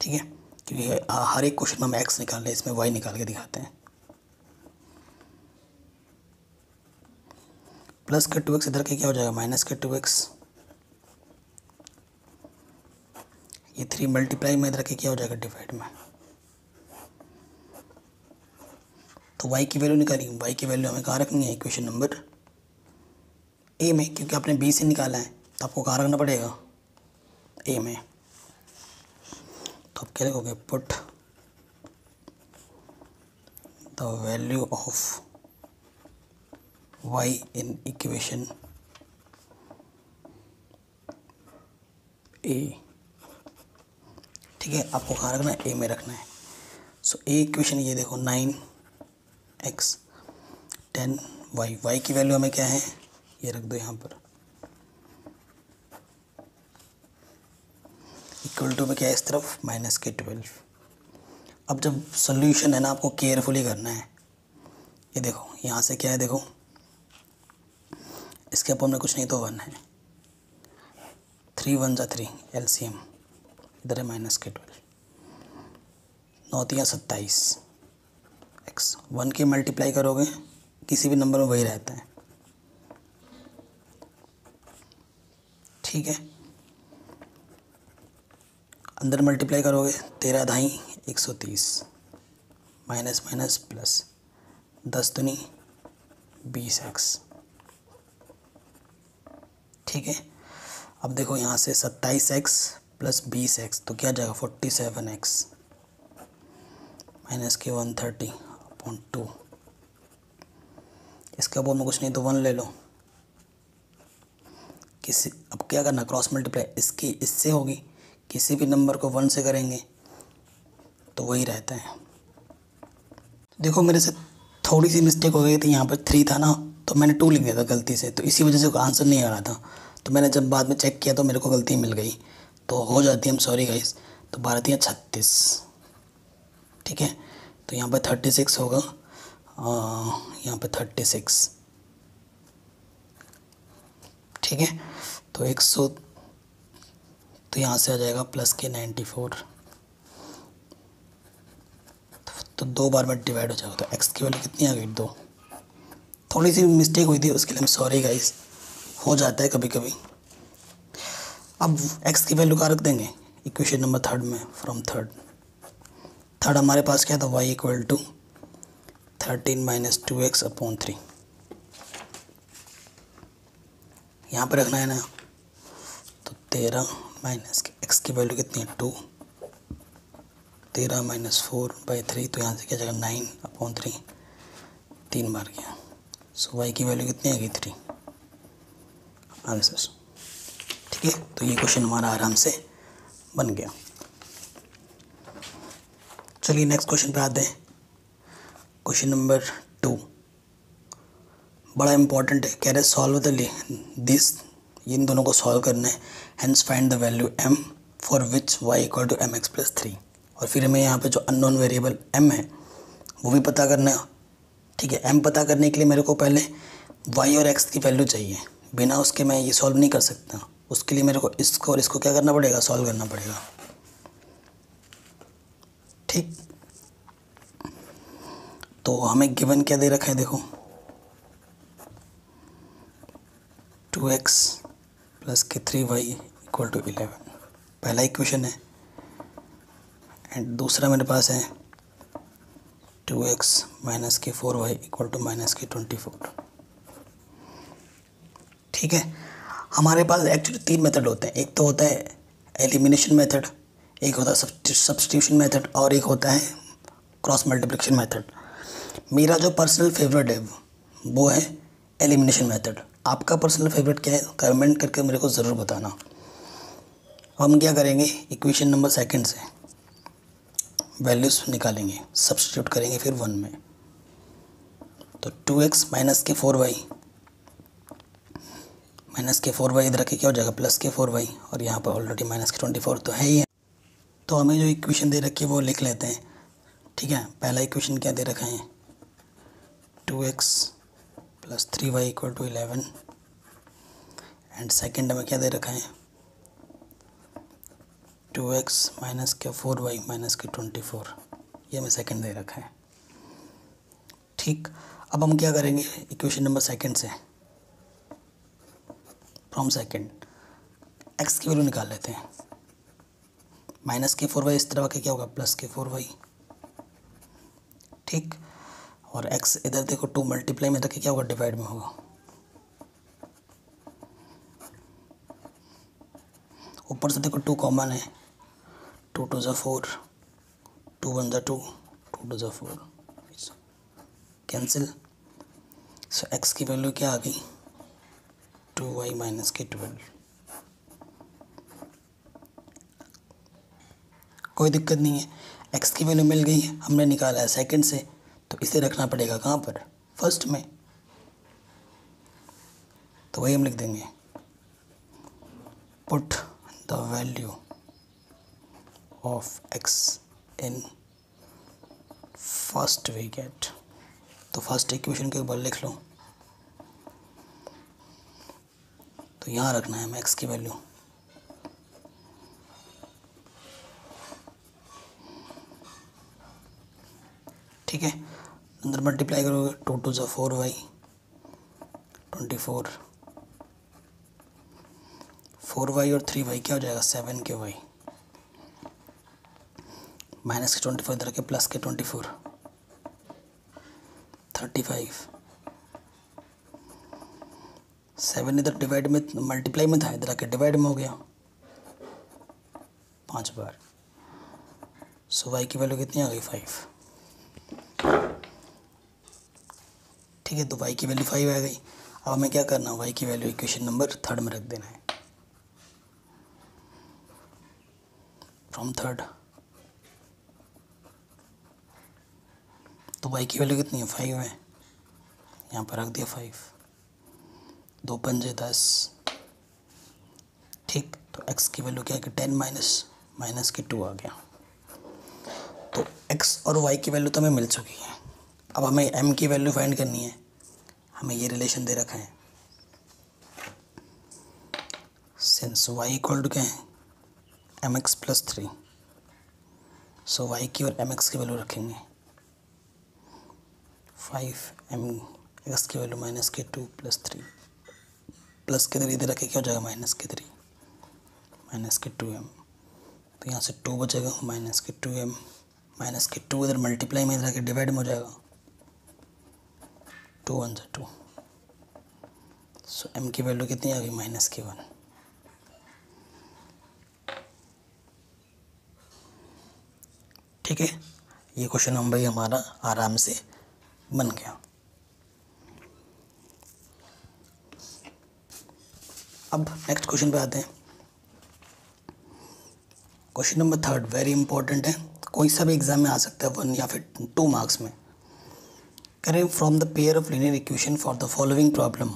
ठीक है? क्योंकि हर एक क्वेश्चन में हम एक्स निकाल रहे हैं, इसमें वाई निकाल के दिखाते हैं। प्लस का टू एक्स इधर के क्या हो जाएगा? माइनस का टू एक्स ये थ्री मल्टीप्लाई में इधर के क्या हो जाएगा? डिवाइड में। तो वाई की वैल्यू निकाली। वाई की वैल्यू हमें कहाँ रखनी है इक्वेशन नंबर ए में, क्योंकि आपने बी से निकाला है तो आपको कहाँ रखना पड़ेगा? ए में। तो आप क्या लिखोगे put the value of y in equation A ठीक है, आपको कहाँ रखना है ए में रखना है। सो ए इक्वेशन ये देखो nine x ten y y की वैल्यू हमें क्या है? ये रख दो यहाँ पर। इक्वल टू में क्या है? इस तरफ़ माइनस के ट्वेल्व। अब जब सोल्यूशन है ना, आपको केयरफुली करना है। ये देखो, यहाँ से क्या है देखो? इसके अपन में कुछ नहीं तो वन है। थ्री वन जा थ्री एल सी एम इधर है माइनस के ट्वेल्व। नौतियाँ सत्ताईस। एक्स वन के मल्टीप्लाई करोगे, किसी भी नंबर में वही रहता है। ठीक है? अंदर मल्टीप्लाई करोगे, तेरह ढाई एक सौ तीस। माइनस माइनस प्लस दस दुनी, बीस एक्स। ठीक है? अब देखो यहाँ से सत्ताईस एक्स प्लस बीस एक्स तो क्या जाएगा? Forty seven x. माइनस के वन थर्टी अपॉन टू। इसके अब में कुछ नहीं तो वन ले लो। किसी, अब क्या करना? क्रॉस मल्टीप्लाई, इसकी, इससे होगी। किसी भी नंबर को वन से करेंगे तो वही रहता है। देखो, मेरे से थोड़ी सी मिस्टेक हो गई थी, यहाँ पर थ्री था ना तो मैंने टू लिख दिया था गलती से तो इसी वजह से आंसर नहीं आ रहा था। तो मैंने जब बाद में चेक किया तो मेरे को गलती मिल गई। तो हो जाती है हम सॉरी गाइस तो है छत्तीस। ठीक है? तो यहाँ पर थर्टी सिक्स होगा। यहाँ पर थर्टी सिक्स ठीक है? तो एक सौ तो यहाँ से आ जाएगा प्लस के नाइन्टी फोर तो दो बार में डिवाइड हो जाएगा तो एक्स की वैल्यू कितनी आ गई? दो। थोड़ी सी मिस्टेक हुई थी, उसके लिए सॉरी गाइस हो जाता है कभी कभी अब एक्स की वैल्यू कहाँ रख देंगे? इक्वेशन नंबर थर्ड में फ्रॉम थर्ड थर्ड हमारे पास क्या था? Y equal to thirteen minus two x upon three यहाँ पर रखना है ना? तो तेरह माइनस एक्स की वैल्यू कितनी है? टू। तेरह माइनस फोर बाई थ्री तो यहाँ से क्या जाएगा? Nine upon three. तीन बार गया सो वाई की वैल्यू कितनी आएगी थ्री। आंसर ठीक है तो ये क्वेश्चन हमारा आराम से बन गया। चलिए नेक्स्ट क्वेश्चन पे आते हैं। क्वेश्चन नंबर टू बड़ा इंपॉर्टेंट है। कह रहे सॉल्व द दिस इन दोनों को सॉल्व करना है। Hence find the value m for which y equal to m x plus three और फिर हमें यहाँ पे जो अननोन वेरिएबल एम है, वो भी पता करना है। ठीक है एम पता करने के लिए मेरे को पहले वाई और एक्स की वैल्यू चाहिए। बिना उसके मैं ये सॉल्व नहीं कर सकता। उसके लिए मेरे को इसको और इसको क्या करना पड़ेगा? सॉल्व करना पड़ेगा। ठीक। तो हमें गिवन क्या दे रखा है? देखो। टू एक्स प्लस के three y equal to eleven. पहला इक्वेशन है। एंड दूसरा मेरे पास है टू एक्स माइनस के four y equal to minus के ट्वेंटी फोर। ठीक है? हमारे पास एक्चुअली तीन मेथड होते हैं। एक तो होता है एलिमिनेशन मेथड एक होता है सब्सटीट्यूशन मेथड और एक होता है क्रॉस मल्टीप्लिकेशन मेथड मेरा जो पर्सनल फेवरेट है, वो है एलिमिनेशन मेथड आपका पर्सनल फेवरेट क्या है? कमेंट करके मेरे को ज़रूर बताना। हम क्या करेंगे? इक्वेशन नंबर सेकंड से वैल्यूज़ निकालेंगे। सब्सटीट्यूट करेंगे फिर वन में। तो टू एक्स माइनस के फोर वाई माइनस के फोर वाई इधर के क्या हो जाएगा? प्लस के फोर वाई और यहाँ पर ऑलरेडी माइनस के ट्वेंटी फोर तो है ही है। तो हमें जो इक्वेशन दे रखी है वो लिख लेते हैं। ठीक है? पहला इक्वेशन क्या दे रखा है? Two x plus three y equal to eleven. And second हमें क्या दे रखा है? टू एक्स माइनस के फोर वाई माइनस के ट्वेंटी फोर। ये हमें सेकेंड दे रखा है। ठीक, अब हम क्या करेंगे? इक्वेशन नंबर सेकेंड से। From second. एक्स की वैल्यू निकाल लेते हैं। माइनस के फोर वाई इस तरह का क्या होगा? प्लस के फोर वाई। ठीक और एक्स इधर देखो टू मल्टीप्लाई में रखे क्या होगा डिवाइड में होगा। ऊपर से देखो टू कॉमन है। टू टू ज़ा फोर टू वन ज़ा टू टू टू ज़ा फोर कैंसिल सो एक्स की वैल्यू क्या आ गई? टू वाई माइनस के ट्वेल्व कोई दिक्कत नहीं है। एक्स की वैल्यू मिल गई, हमने निकाला है सेकंड से। तो इसे रखना पड़ेगा कहाँ पर? फ़र्स्ट में। तो वही हम लिख देंगे। Put the value of x in first we get तो फ़र्स्ट इक्वेशन के ऊपर लिख लो। तो यहाँ रखना है हमें एक्स की वैल्यू ठीक है? अंदर मल्टीप्लाई करोगे टू टू ज़ा four y twenty four four y और थ्री वाई क्या हो जाएगा? सेवन के वाई माइनस के ट्वेंटी फोर इधर के प्लस के twenty four thirty five seven इधर डिवाइड में मल्टीप्लाई में था, इधर आके डिवाइड में हो गया, पाँच बार। सो वाई की वैल्यू कितनी आ गई? फाइव ठीक है तो वाई की वैल्यू फाइव आ गई। अब हमें क्या करना है? वाई की वैल्यू इक्वेशन नंबर थर्ड में रख देना है। फ्रॉम थर्ड तो वाई की वैल्यू कितनी है? फाइव है। यहाँ पर रख दिया फाइव दो पंजे दस। ठीक तो एक्स की वैल्यू क्या है? टेन माइनस माइनस के टू आ गया। तो एक्स और वाई की वैल्यू तो हमें मिल चुकी है। अब हमें एम की वैल्यू फाइंड करनी है। हमें ये रिलेशन दे रखा है। सिंस y इक्वल टू क्या है? M x plus three so y की और एम एक्स की वैल्यू रखेंगे। फाइव एम एक्स की वैल्यू माइनस के टू प्लस थ्री प्लस के थ्री इधर रखे, क्या हो जाएगा? माइनस के थ्री माइनस के टू एम तो यहाँ से टू बचेगा माइनस के टू एम माइनस के टू इधर मल्टीप्लाई में इधर के डिवाइड में हो जाएगा। टू वन से टू। सो एम की वैल्यू कितनी आ गई? माइनस के वन ठीक है? ये क्वेश्चन हम भाई हमारा आराम से बन गया। अब नेक्स्ट क्वेश्चन पे आते हैं। Question number third very important है। कोई सा भी एग्ज़ाम में आ सकता है वन या फिर टू मार्क्स में। करें from the pair of linear equation for the following problem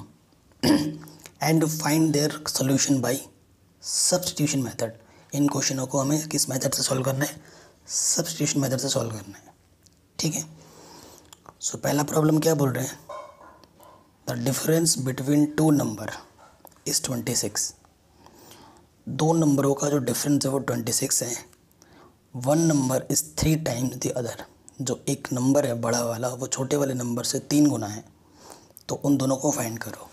and find their solution by substitution method in क्वेश्चनों को हमें किस मेथड से सॉल्व करना है? सब्सटीट्यूशन मेथड से सॉल्व करना है। ठीक है? सो पहला प्रॉब्लम क्या बोल रहे हैं? The difference between two number is twenty six दो नंबरों का जो डिफरेंस है वो ट्वेंटी सिक्स है। One number is three times the other जो एक नंबर है, बड़ा वाला, वो छोटे वाले नंबर से तीन गुना है। तो उन दोनों को फाइंड करो।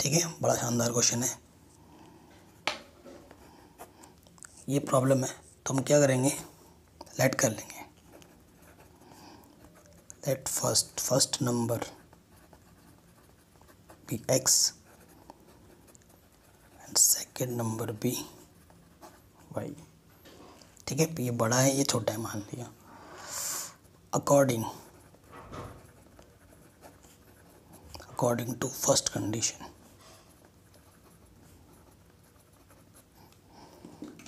ठीक है? बड़ा शानदार क्वेश्चन है। ये प्रॉब्लम है। तो हम क्या करेंगे? लेट कर लेंगे। Let first first number be x and second number be y ठीक है ये बड़ा है, ये छोटा है, मान लिया। According according to first condition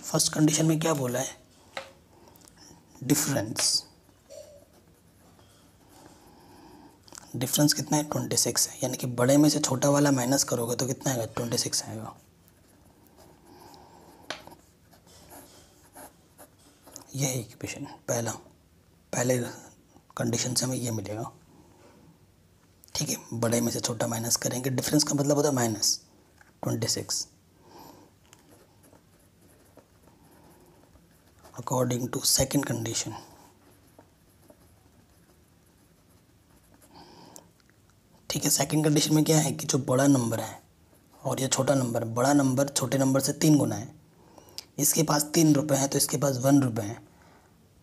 first condition में क्या बोला है? डिफरेंस डिफरेंस कितना है? ट्वेंटी सिक्स है। यानी कि बड़े में से छोटा वाला माइनस करोगे तो कितना आएगा? ट्वेंटी सिक्स आएगा। ये इक्वेशन पहला, पहले कंडीशन से हमें ये मिलेगा। ठीक है, बड़े में से छोटा माइनस करेंगे। डिफरेंस का मतलब होता है minus twenty six according to second condition ठीक है सेकेंड कंडीशन में क्या है कि जो बड़ा नंबर है और ये छोटा नंबर बड़ा नंबर छोटे नंबर से तीन गुना है। इसके पास तीन रुपए हैं तो इसके पास वन रुपये हैं।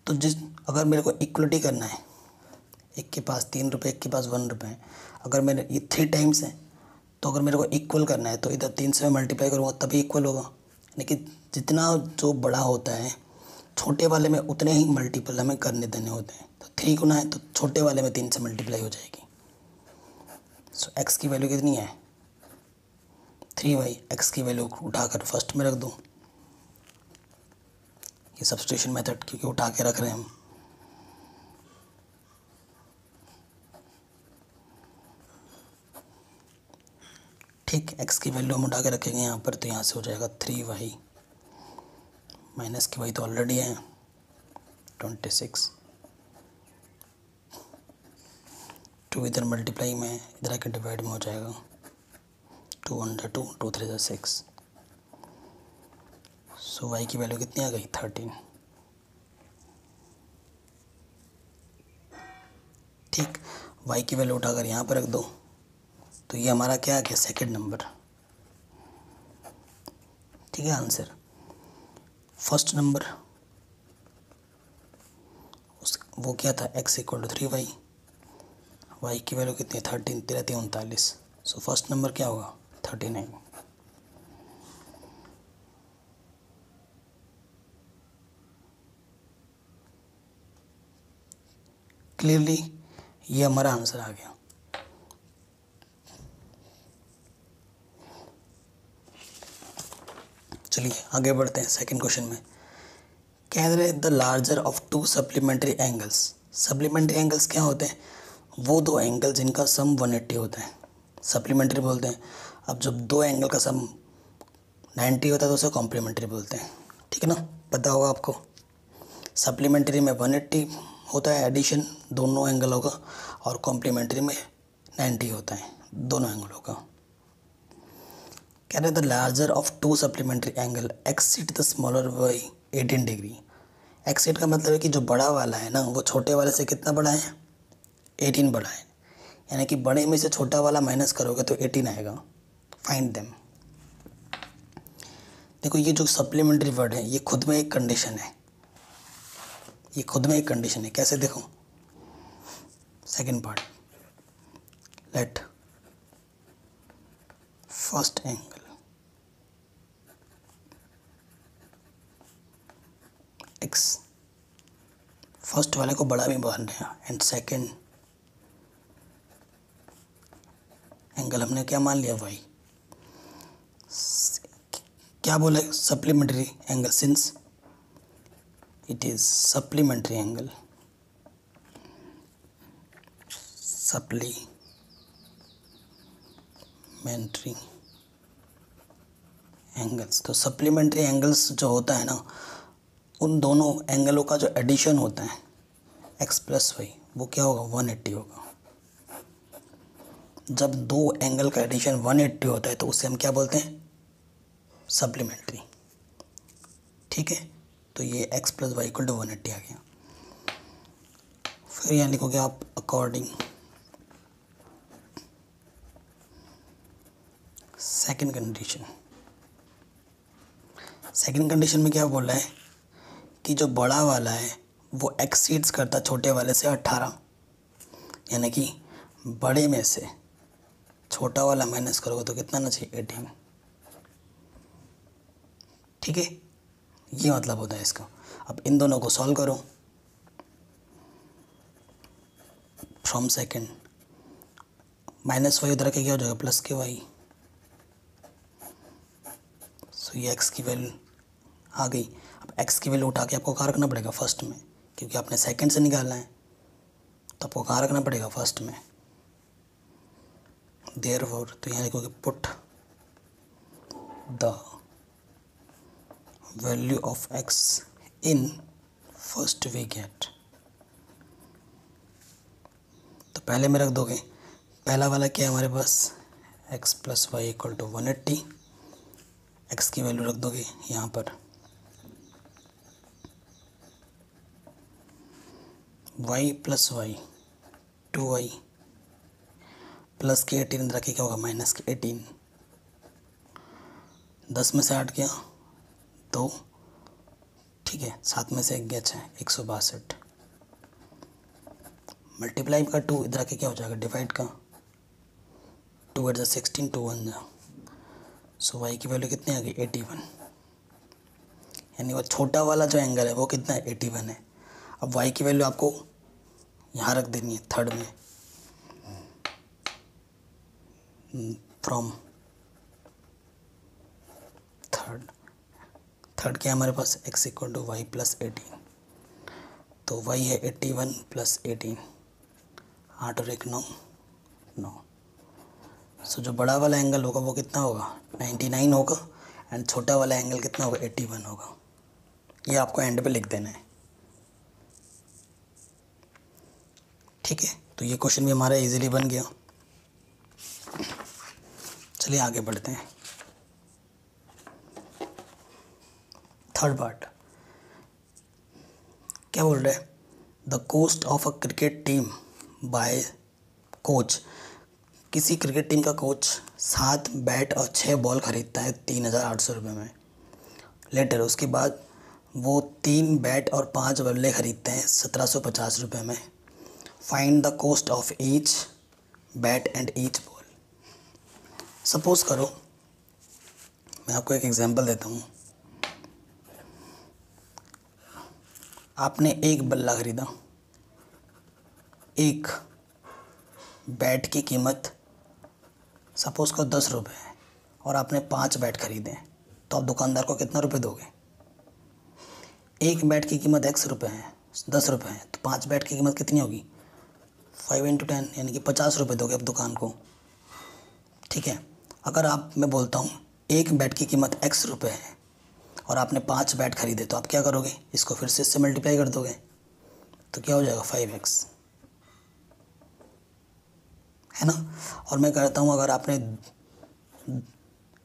तो जिस, अगर मेरे को इक्वलिटी करना है, एक के पास तीन रुपये एक के पास वन रुपये हैं। अगर मेरे, ये थ्री टाइम्स हैं तो अगर मेरे को इक्वल करना है तो इधर तीन से मल्टीप्लाई करूँगा, तभी इक्वल होगा। कि जितना जो बड़ा होता है, छोटे वाले में उतने ही मल्टीपल हमें करने देने होते हैं। तो थ्री गुना है तो छोटे वाले में तीन से मल्टीप्लाई हो जाएगी। सो एक्स की वैल्यू कितनी है? थ्री वाई एक्स की वैल्यू उठाकर फ़र्स्ट में रख दूँ। ये सब्सटेशन मेथड क्योंकि उठा के रख रहे हैं हम। ठीक एक्स की वैल्यू हम उठा के रखेंगे यहाँ पर तो यहाँ से हो जाएगा थ्री वाई माइनस की वाई तो ऑलरेडी है। ट्वेंटी सिक्स टू इधर मल्टीप्लाई में, इधर आके डिवाइड में हो जाएगा। Two under two two three six so y की वैल्यू कितनी आ गई? थर्टीन। ठीक वाई की वैल्यू उठाकर यहाँ पर रख दो। तो ये हमारा क्या आ गया? सेकेंड नंबर ठीक है आंसर फ़र्स्ट नंबर उस, वो क्या था? X equal to three y y की वैल्यू कितनी? थर्टीन तेरह उनतालीस। सो फ़र्स्ट नंबर क्या होगा? थर्टी नाइन क्लियरली ये हमारा आंसर आ गया। चलिए, आगे बढ़ते हैं सेकंड क्वेश्चन में। कह रहे the larger of two supplementary angles supplementary angles क्या होते हैं? वो दो एंगल जिनका सम 180 होता है। सप्लीमेंट्री बोलते हैं। अब जब दो एंगल का सम 90 होता है तो उसे कॉम्प्लीमेंट्री बोलते हैं। ठीक है ना? पता होगा आपको। सप्लीमेंट्री में 180 होता है एडिशन दोनों एंगलों का और कॉम्प्लीमेंट्री में 90 होता है, दोनों एंगलों का। कह रहे the larger of two supplementary angle exceeds the smaller by 18 degree exceeds का मतलब है कि जो बड़ा वाला है ना, वो छोटे वाले से कितना बड़ा है? 18 बड़ा है। यानी कि बड़े में से छोटा वाला माइनस करोगे तो 18 आएगा। फाइंड देम देखो, ये जो सप्लीमेंट्री वर्ड है, ये खुद में एक कंडीशन है। ये खुद में एक कंडीशन है, कैसे देखो? Second part let first angle x first वाले को बड़ा भी मान रहे हैं एंड सेकंड एंगल हमने क्या मान लिया वाई क्या बोला? Supplementary angle since it is supplementary angle. Supplementary angles तो सप्लीमेंट्री एंगल्स जो होता है ना, उन दोनों एंगलों का जो एडिशन होता है एक्स प्लस वाई वो क्या होगा? वन एट्टी होगा। जब दो एंगल का एडिशन वन एट्टी होता है तो उसे हम क्या बोलते हैं? सप्लीमेंट्री ठीक है? तो ये x plus y equal to one eighty आ गया। फिर यहाँ लिखोगे आप according second condition second condition में क्या बोल है? कि जो बड़ा वाला है, वो एक्सीड्स करता छोटे वाले से अट्ठारह यानी कि बड़े में से छोटा वाला माइनस करोगे तो कितना ना चाहिए? एटीन ठीक है? ये मतलब होता है इसका। अब इन दोनों को सॉल्व करो। फ्रॉम सेकंड माइनस वाई उधर के क्या हो जाएगा? प्लस के वाई सो ये एक्स की वैल्यू आ गई। अब एक्स की वैल्यू उठा के आपको कहाँ रखना पड़ेगा? फ़र्स्ट में। क्योंकि आपने सेकंड से निकालना है। तो आपको कहाँ रखना पड़ेगा? फ़र्स्ट में। देर तो यहाँ लिखोगे put the value of x in first we get तो पहले में रख दोगे। पहला वाला क्या है हमारे पास? X plus y equal to one eighty x की वैल्यू रख दोगे यहाँ पर। Y plus y two y plus के एटीन रखे क्या होगा? माइनस के एटीन दस में से आठ गया दो ठीक है सात में से एक गया छः एक सौ बासठ। मल्टीप्लाई का टू, इधर आके क्या हो जाएगा, डिवाइड का, two eight the sixteen, two one जा। सो वाई की वैल्यू कितनी आ गई? Eighty one. यानी वो छोटा वाला जो एंगल है, वो कितना है? एटी वन है। अब वाई की वैल्यू आपको यहाँ रख देनी है थर्ड में। फ्रॉम थर्ड थर्ड क्या हमारे पास x equal to y plus eighteen तो वाई है एट्टी वन प्लस एटीन आठ और एक नौ. नौ. सो जो बड़ा वाला एंगल होगा वो कितना होगा? नाइन्टी नाइन होगा एंड छोटा वाला एंगल कितना होगा? एट्टी वन होगा. ये आपको एंड पे लिख देना है. ठीक है? तो ये क्वेश्चन भी हमारा इजीली बन गया. चलिए आगे बढ़ते हैं. थर्ड पार्ट क्या बोल रहे हैं? The cost of a cricket team by coach किसी क्रिकेट टीम का कोच सात बैट और छः बॉल खरीदता है तीन हज़ार आठ सौ रुपये में। लेटर उसके बाद वो तीन बैट और पाँच बल्ले खरीदते हैं सत्रह सौ पचास रुपये में। Find the cost of each bat and each ball suppose करो, मैं आपको एक एग्जांपल देता हूँ। आपने एक बल्ला खरीदा। एक बैट की कीमत, सपोज़ करो दस रुपये है, और आपने पाँच बैट खरीदे हैं तो आप दुकानदार को कितना रुपए दोगे? एक बैट की कीमत एक्स रुपये है, दस रुपये है तो पाँच बैट की कीमत कितनी होगी? फाइव इंटू टेन यानी कि पचास रुपये दोगे आप दुकान को। ठीक है? अगर आप, मैं बोलता हूँ, एक बैट की कीमत एक्स रुपये है और आपने पाँच बैट खरीदे तो आप क्या करोगे? इसको फिर से इससे मल्टीप्लाई कर दोगे। तो क्या हो जाएगा? फाइव एक्स है ना? और मैं कहता हूँ, अगर आपने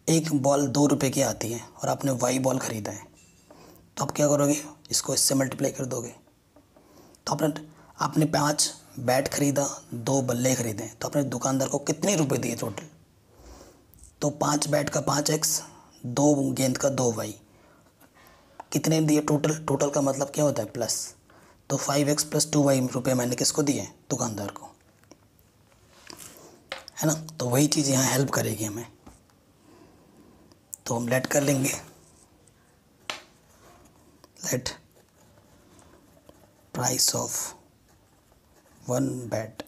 एक बॉल दो रुपए की आती है और आपने वाई बॉल ख़रीदा है तो आप क्या करोगे? इसको इससे मल्टीप्लाई कर दोगे। तो आपने आपने पाँच बैट ख़रीदा, दो बल्ले ख़रीदे तो आपने दुकानदार को कितने रुपए दिए टोटल तो पाँच बैट का पाँच एक्स दो गेंद का दो वाई कितने दिए? टोटल टोटल का मतलब क्या होता है? प्लस तो five x plus two y रुपये मैंने किसको दिए? दुकानदार को। है ना? तो वही चीज़ यहाँ हेल्प करेगी हमें। तो हम लेट कर लेंगे। Let price of one bat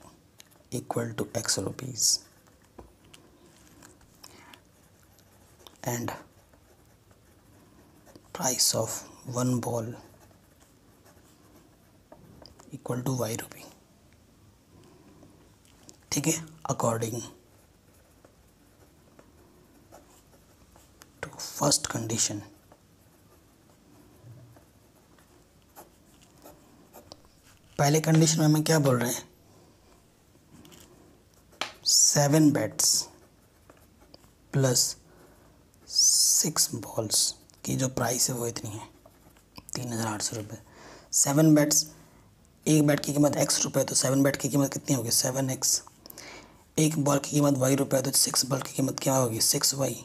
equal to x rupees and price of one ball equal to y rupee ठीक है? अकॉर्डिंग टू फ़र्स्ट कंडीशन पहले कंडीशन में हमें क्या बोल रहे हैं? Seven bats plus six balls की जो प्राइस है वो इतनी है। तीन हज़ार आठ सौ रुपये सेवन बैट्स एक बैट की कीमत एक्स रुपये तो सेवन बैट की कीमत कितनी होगी? सेवन एक्स एक बॉल की कीमत वाई रुपये तो सिक्स बॉल की कीमत क्या होगी? सिक्स वाई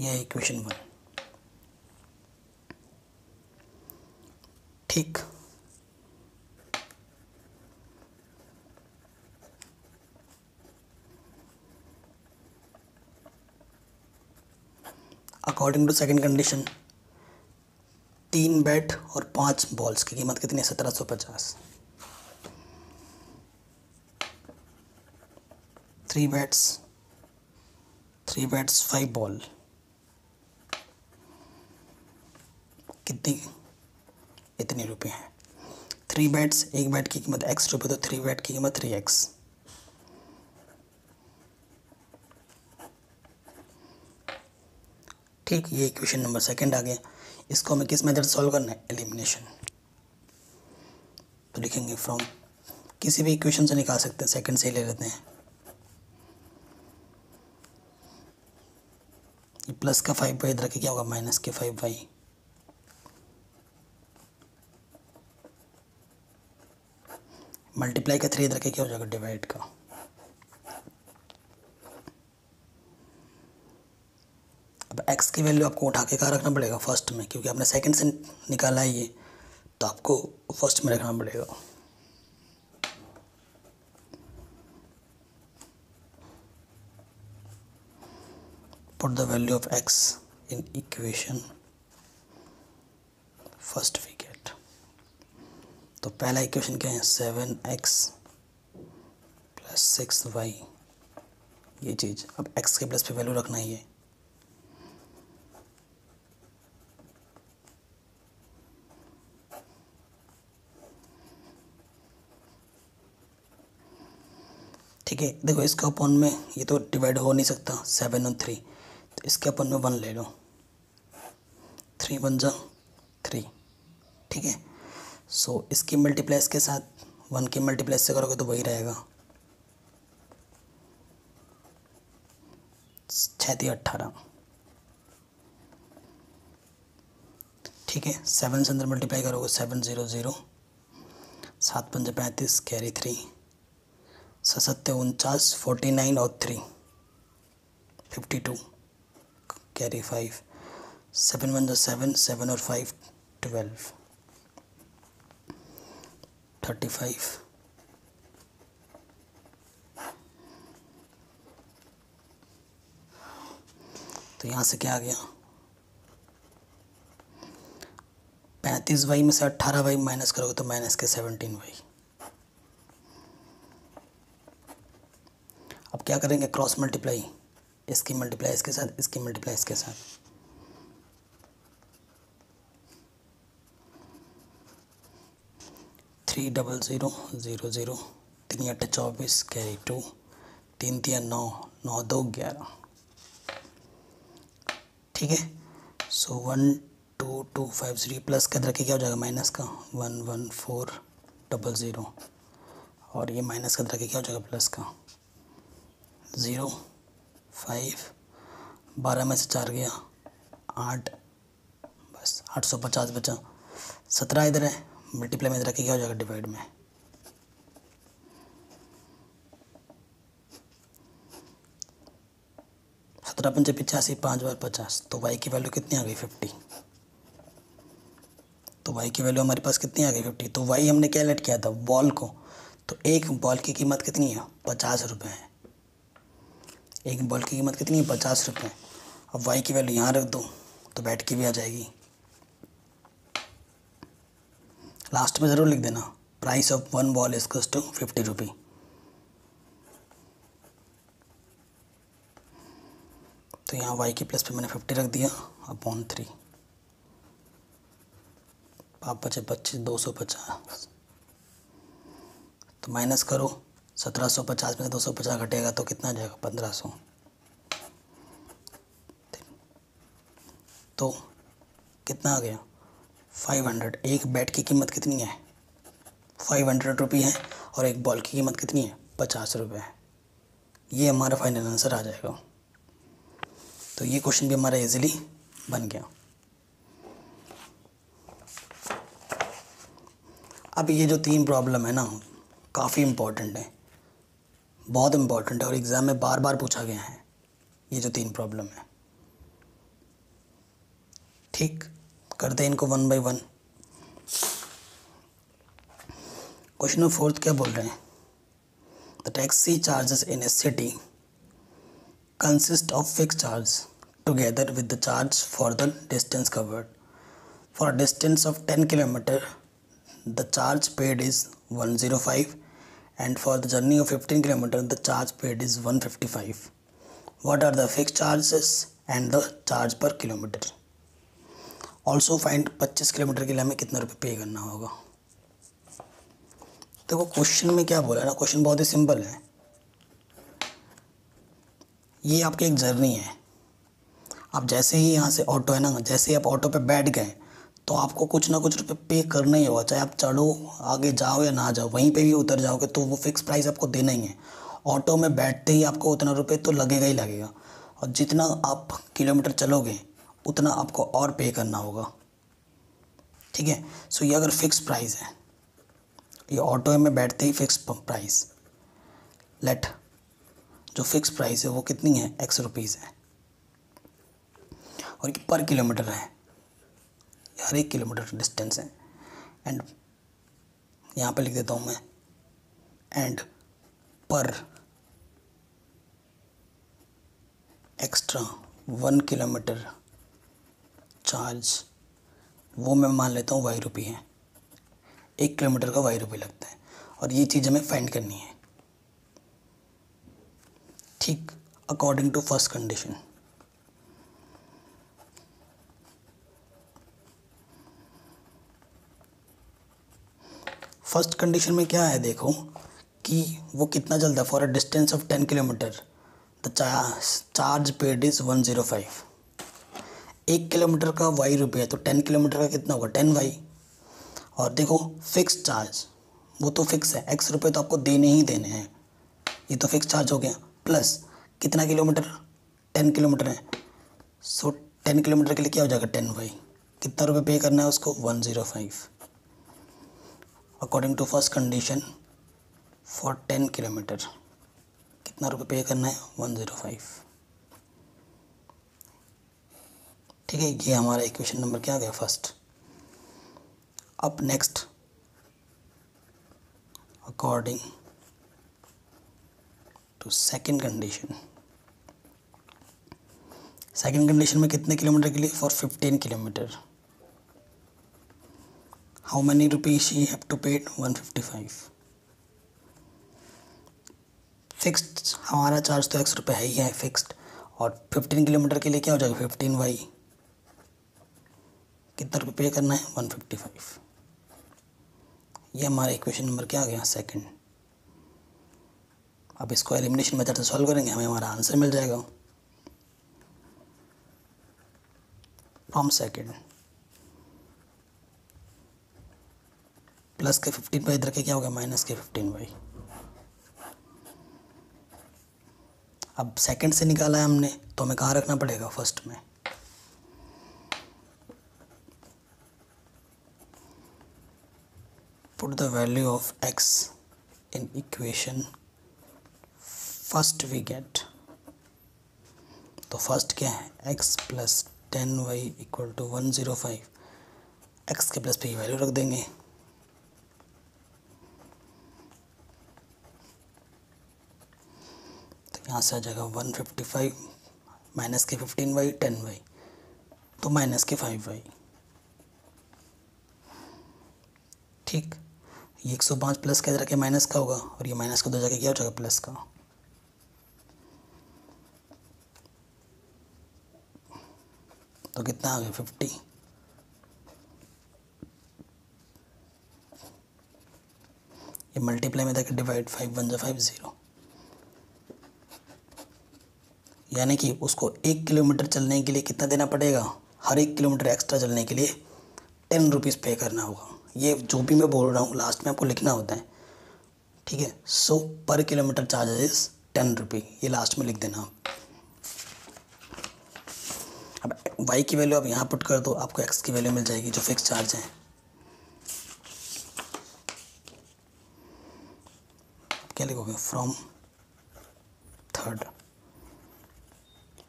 यह इक्वेशन वन ठीक। अकॉर्डिंग टू सेकंड कंडीशन तीन बैट और पाँच बॉल्स की कीमत कितनी है? सत्रह सौ पचास। Three bats three bats five ball कितनी? इतने रुपए हैं। थ्री बैट्स एक बैट की कीमत एक्स रुपये तो थ्री बैट की कीमत थ्री एक्स ठीक, ये इक्वेशन नंबर सेकंड आ गया। इसको हमें किस मेथड सॉल्व करना है? एलिमिनेशन तो लिखेंगे फ्रॉम किसी भी इक्वेशन से निकाल सकते हैं सेकंड से ही ले लेते हैं। ये प्लस का फाइव बाई इधर के क्या होगा? माइनस के फाइव बाई मल्टीप्लाई का थ्री इधर के क्या हो जाएगा? डिवाइड का। अब एक्स की वैल्यू आपको उठा के कहाँ रखना पड़ेगा फ़र्स्ट में? क्योंकि आपने सेकंड से निकाला है ये तो आपको फ़र्स्ट में रखना पड़ेगा। Put the value of x in equation, first we get तो पहला इक्वेशन क्या है? Seven x plus six y ये चीज़। अब x के प्लस पे वैल्यू रखना ही है। ठीक है, देखो इसका अपन में ये तो डिवाइड हो नहीं सकता सेवन और थ्री तो इसके अपन में वन ले लो। थ्री वन जा थ्री ठीक है? सो इसकी मल्टीप्लाई के साथ वन की मल्टीप्लाई से करोगे तो वही रहेगा। छः अट्ठारह ठीक है? सेवन से अंदर मल्टीप्लाई करोगे सेवन ज़ीरो ज़ीरो सात पंजे पैंतीस कैरी थ्री सत्य उनचास फोर्टी नाइन और three fifty two carry five seven one जो सेवन सेवन और फाइव ट्वेल्व थर्टी फाइव तो यहाँ से क्या आ गया? पैंतीस वाई में से अट्ठारह वाई माइनस करोगे तो माइनस के सेवनटीन वाई. अब क्या करेंगे? क्रॉस मल्टीप्लाई इसकी मल्टीप्लाई इसके साथ, इसकी मल्टीप्लाई इसके साथ। Three double zero zero zero तीन अठ चौबीस कैरी टू तीन तीन नौ नौ दो ग्यारह। ठीक है? So one two two five zero plus के अंदर के क्या हो जाएगा? माइनस का। One one four double zero और ये माइनस के अंदर के क्या हो जाएगा? प्लस का। ज़ीरो, फाइव, बारह में से चार गया, आठ, बस आठ सौ पचास बचा। सत्रह इधर है मल्टीप्लाई में इधर के क्या हो जाएगा डिवाइड में? सत्रह पंचे पिचासी, पाँच बार पचास तो वाई की वैल्यू कितनी आ गई? फिफ्टी तो वाई की वैल्यू हमारे पास कितनी आ गई? फिफ्टी तो वाई हमने क्या लेट किया था बॉल को। तो एक बॉल की कीमत कितनी है? पचास रुपये है। एक बॉल की कीमत कितनी है? पचास रुपये अब वाई की वैल्यू यहाँ रख दो तो बैट की भी आ जाएगी। लास्ट में ज़रूर लिख देना। Price of one ball is cost two fifty rupee तो यहाँ वाई की प्लस पे मैंने फिफ्टी रख दिया अब अपॉन थ्री आप बचे पच्चीस, दो सौ पचास। तो माइनस करो। सत्रह सौ पचास में दो सौ पचास घटेगा तो कितना जाएगा? पंद्रह सौ। तो कितना आ गया? Five hundred. एक बैट की कीमत कितनी है? फाइव हंड्रेड रुपी है और एक बॉल की कीमत कितनी है? पचास रुपये है। ये हमारा फाइनल आंसर आ जाएगा। तो ये क्वेश्चन भी हमारा इजीली बन गया। अब ये जो तीन प्रॉब्लम है ना, काफ़ी इम्पोर्टेंट है। बहुत इंपॉर्टेंट है और एग्ज़ाम में बार बार पूछा गया है। ये जो तीन प्रॉब्लम है। ठीक, करते हैं इनको one by one question number fourth क्या बोल रहे हैं? The taxi charges in a city consist of fix charge together with the charge for the distance covered for distance of ten kilometre the charge paid is one zero five and for the journey of 15 km, the charge paid is 155. What are the fixed charges and the charge per kilometer? Also find 25 kilometre के लिए हमें कितना रुपये पे करना होगा देखो question में क्या बोला है ना क्वेश्चन बहुत ही सिंपल है ये आपकी एक जर्नी है आप जैसे ही यहाँ से ऑटो है ना जैसे ही आप ऑटो पे बैठ गए तो आपको कुछ ना कुछ रुपये पे करना ही होगा, चाहे आप चढ़ो, आगे जाओ या ना जाओ, वहीं पे भी उतर जाओगे तो वो फिक्स प्राइस आपको देना ही है। ऑटो में बैठते ही आपको उतना रुपये तो लगेगा ही लगेगा। और जितना आप किलोमीटर चलोगे, उतना आपको और पे करना होगा। ठीक है? सो ये अगर फिक्स प्राइस है, ये ऑटो में बैठते ही फिक्स प्राइस लेट जो फिक्स प्राइस है वो कितनी है? एक्स रुपीज़ है। और ये पर किलोमीटर है। हर एक किलोमीटर डिस्टेंस है। एंड यहाँ पे लिख देता हूँ मैं। एंड पर एक्स्ट्रा वन किलोमीटर चार्ज, वो मैं मान लेता हूँ वाई रुपये है। एक किलोमीटर का वाई रुपये लगता है। और ये चीज़ हमें फाइंड करनी है। ठीक according to first condition first condition में क्या है देखो कि वो कितना चलता है? For a distance of ten kilometre the charge paid is one zero five एक किलोमीटर का वाई रुपये तो टेन किलोमीटर का कितना होगा? टेन वाई और देखो फिक्स चार्ज वो तो फिक्स है। एक्स रुपये तो आपको देने ही देने हैं। ये तो फिक्स चार्ज हो गया। प्लस कितना किलोमीटर टेन किलोमीटर है। सो टेन किलोमीटर के लिए क्या हो जाएगा? टेन वाई कितना रुपये पे करना है उसको? One zero five according to first condition for ten kilometre कितना रुपये पे करना है? वन ज़ीरो फाइव ठीक है, ये हमारा इक्वेशन नंबर क्या गया फ़र्स्ट अब next according to second condition second condition में कितने किलोमीटर के लिए? For fifteen kilometre rupees she have to paid one fifty five fixed हमारा चार्ज तो एक्स रुपये है ही है फिक्स्ड और फिफ्टीन किलोमीटर के लिए क्या हो जाएगा? फिफ्टीन वाई कितना रुपये पे करना है? वन फिफ्टी फाइव ये हमारा इक्वेशन नंबर क्या आ गया? सेकंड अब इसको एलिमिनेशन मेथड से सॉल्व करेंगे, हमें हमारा आंसर मिल जाएगा. फ्रॉम सेकेंड प्लस के फिफ्टीन बाई इधर के क्या हो गया? माइनस के फिफ्टीन बाई अब सेकंड से निकाला है हमने तो हमें कहाँ रखना पड़ेगा फ़र्स्ट में? Put the value of x in equation first we get तो फ़र्स्ट क्या है? X plus ten y equal to one zero five x के प्लस पे वैल्यू रख देंगे। यहाँ से आ जाएगा वन फिफ्टी फाइव माइनस के फिफ्टीन वाई, टेन वाई तो माइनस के फाइव वाई। ठीक? ये एक सौ पाँच प्लस का इधर के माइनस का होगा, और ये माइनस का दो जाके क्या हो जाएगा प्लस का। तो कितना आ गया? फिफ्टी। ये मल्टीप्लाई में था कि डिवाइड फाइव वन जो फाइव ज़ीरो यानी कि उसको एक किलोमीटर चलने के लिए कितना देना पड़ेगा? हर एक किलोमीटर एक्स्ट्रा चलने के लिए टेन रुपीज़ पे करना होगा। ये जो भी मैं बोल रहा हूँ लास्ट में आपको लिखना होता है। ठीक है? So per kilometre charges ten rupee ये लास्ट में लिख देना आप। अब वाई की वैल्यू आप यहाँ पुट कर दो, आपको एक्स की वैल्यू मिल जाएगी जो फिक्स चार्ज है। क्या लिखोगे? From third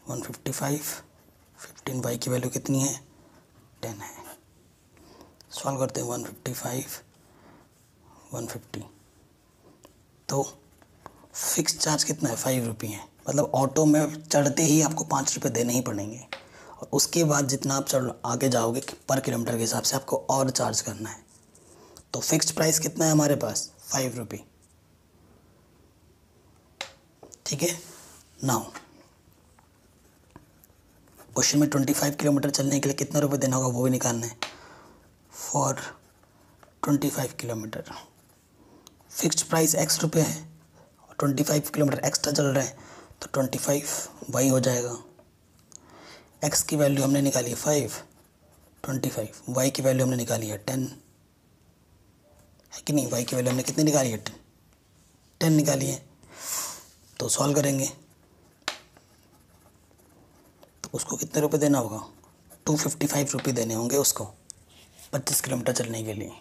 one fifty five, fifteen y की वैल्यू कितनी है? टेन है। सॉल्व करते हैं one fifty five, one fifty. तो फिक्स चार्ज कितना है? फाइव रुपये है। मतलब ऑटो में चढ़ते ही आपको पाँच रुपये देने ही पड़ेंगे। और उसके बाद जितना आप चढ़, आगे जाओगे पर किलोमीटर के हिसाब से आपको और चार्ज करना है। तो फिक्स्ड प्राइस कितना है हमारे पास? फाइव रुपी ठीक है? नाउ क्वेश्चन में ट्वेंटी फाइव किलोमीटर चलने के लिए कितना रुपये देना होगा वो भी निकालना है। For twenty five kilometre fixed price x रुपये है। और ट्वेंटी फाइव किलोमीटर एक्स्ट्रा चल रहा है तो ट्वेंटी फाइव वाई हो जाएगा। एक्स की वैल्यू हमने निकाली है फाइव ट्वेंटी फाइव वाई की वैल्यू हमने निकाली है टेन है कि नहीं? वाई की वैल्यू हमने कितनी निकाली है टेन टेन निकाली है। तो सॉल्व करेंगे। उसको कितने रुपए देना होगा? टू फिफ्टी फाइव रुपये देने होंगे उसको, पच्चीस किलोमीटर चलने के लिए।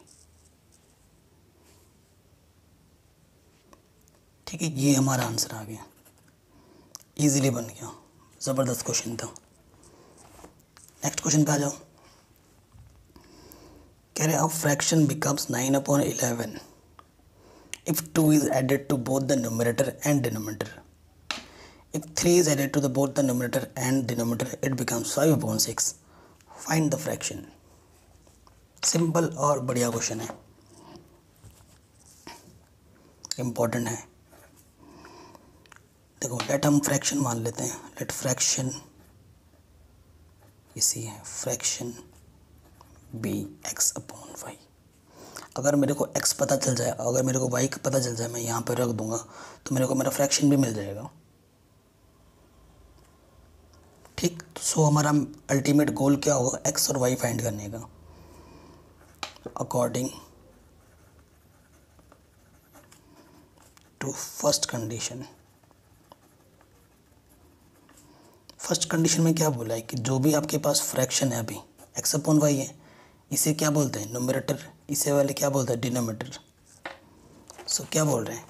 ठीक है, ये हमारा आंसर आ गया। इजीली बन गया। ज़बरदस्त क्वेश्चन था। नेक्स्ट क्वेश्चन पे आ जाओ। कह रहे अब fraction becomes nine upon eleven if 2 is added to both the numerator and denominator if 3 is added to the both the numerator and denominator, it becomes 5 upon 6 find the fraction. Simple और बढ़िया question है। Important है। देखो late हम fraction मान लेते हैं। Late fraction इसी है। Fraction be x upon y अगर मेरे को एक्स पता चल जाए, अगर मेरे को वाई का पता चल जाए, मैं यहाँ पर रख दूँगा तो मेरे को मेरा फ्रैक्शन भी मिल जाएगा। ठीक सो हमारा अल्टीमेट गोल क्या होगा? एक्स और वाई फाइंड करने का। According to first condition first condition में क्या बोला है कि जो भी आपके पास फ्रैक्शन है अभी एक्स अपॉन वाई है, इसे क्या बोलते हैं? नोमिनेटर इसे वाले क्या बोलते हैं? डिनोमीटर सो क्या बोल रहे हैं?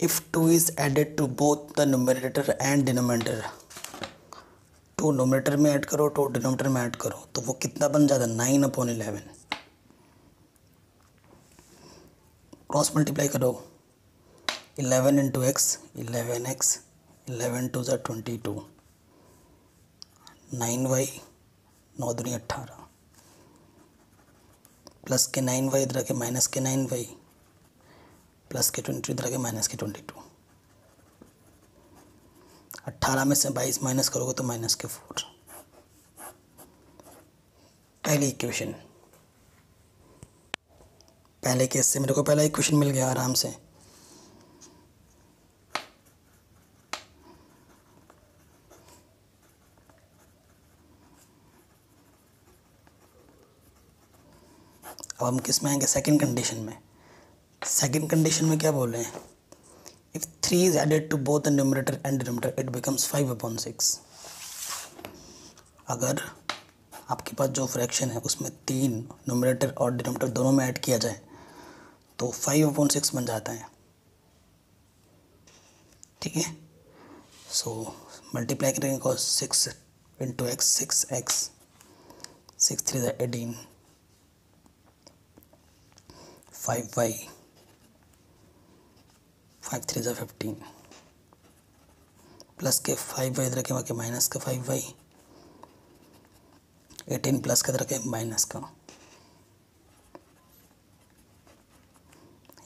If two is added to both the numerator and denominator two numerator में ऐड करो, टू डिनोमीटर में ऐड करो तो वो कितना बन जाता है? Nine upon eleven cross multiply करो। Eleven into x eleven x eleven two ज़ा ट्वेंटी टू नाइन वाई नौ दुनी अट्ठारह. प्लस के नाइन वाई इधर के माइनस के नाइन वाई प्लस के ट्वेंटी इधर के माइनस के ट्वेंटी टू अट्ठारह में से बाईस माइनस करोगे तो माइनस के फोर। पहली इक्वेशन पहले केस से मेरे को पहला इक्वेशन मिल गया आराम से। अब हम किसमें आएँगे? सेकंड कंडीशन में। सेकंड कंडीशन में क्या बोल रहे हैं? If three is added to both the numerator and denominator it becomes five upon six अगर आपके पास जो फ्रैक्शन है, उसमें तीन न्यूमरेटर और डिनोमिनेटर दोनों में ऐड किया जाए तो फाइव अपॉन सिक्स बन जाता है। ठीक है? सो मल्टीप्लाई करेंगे cross six into x six x six three eighteen five y five three ज़ा फिफ्टीन प्लस के फाइव वाई इधर के वहाँ के माइनस का फाइव वाई. एटीन प्लस का इधर के माइनस का.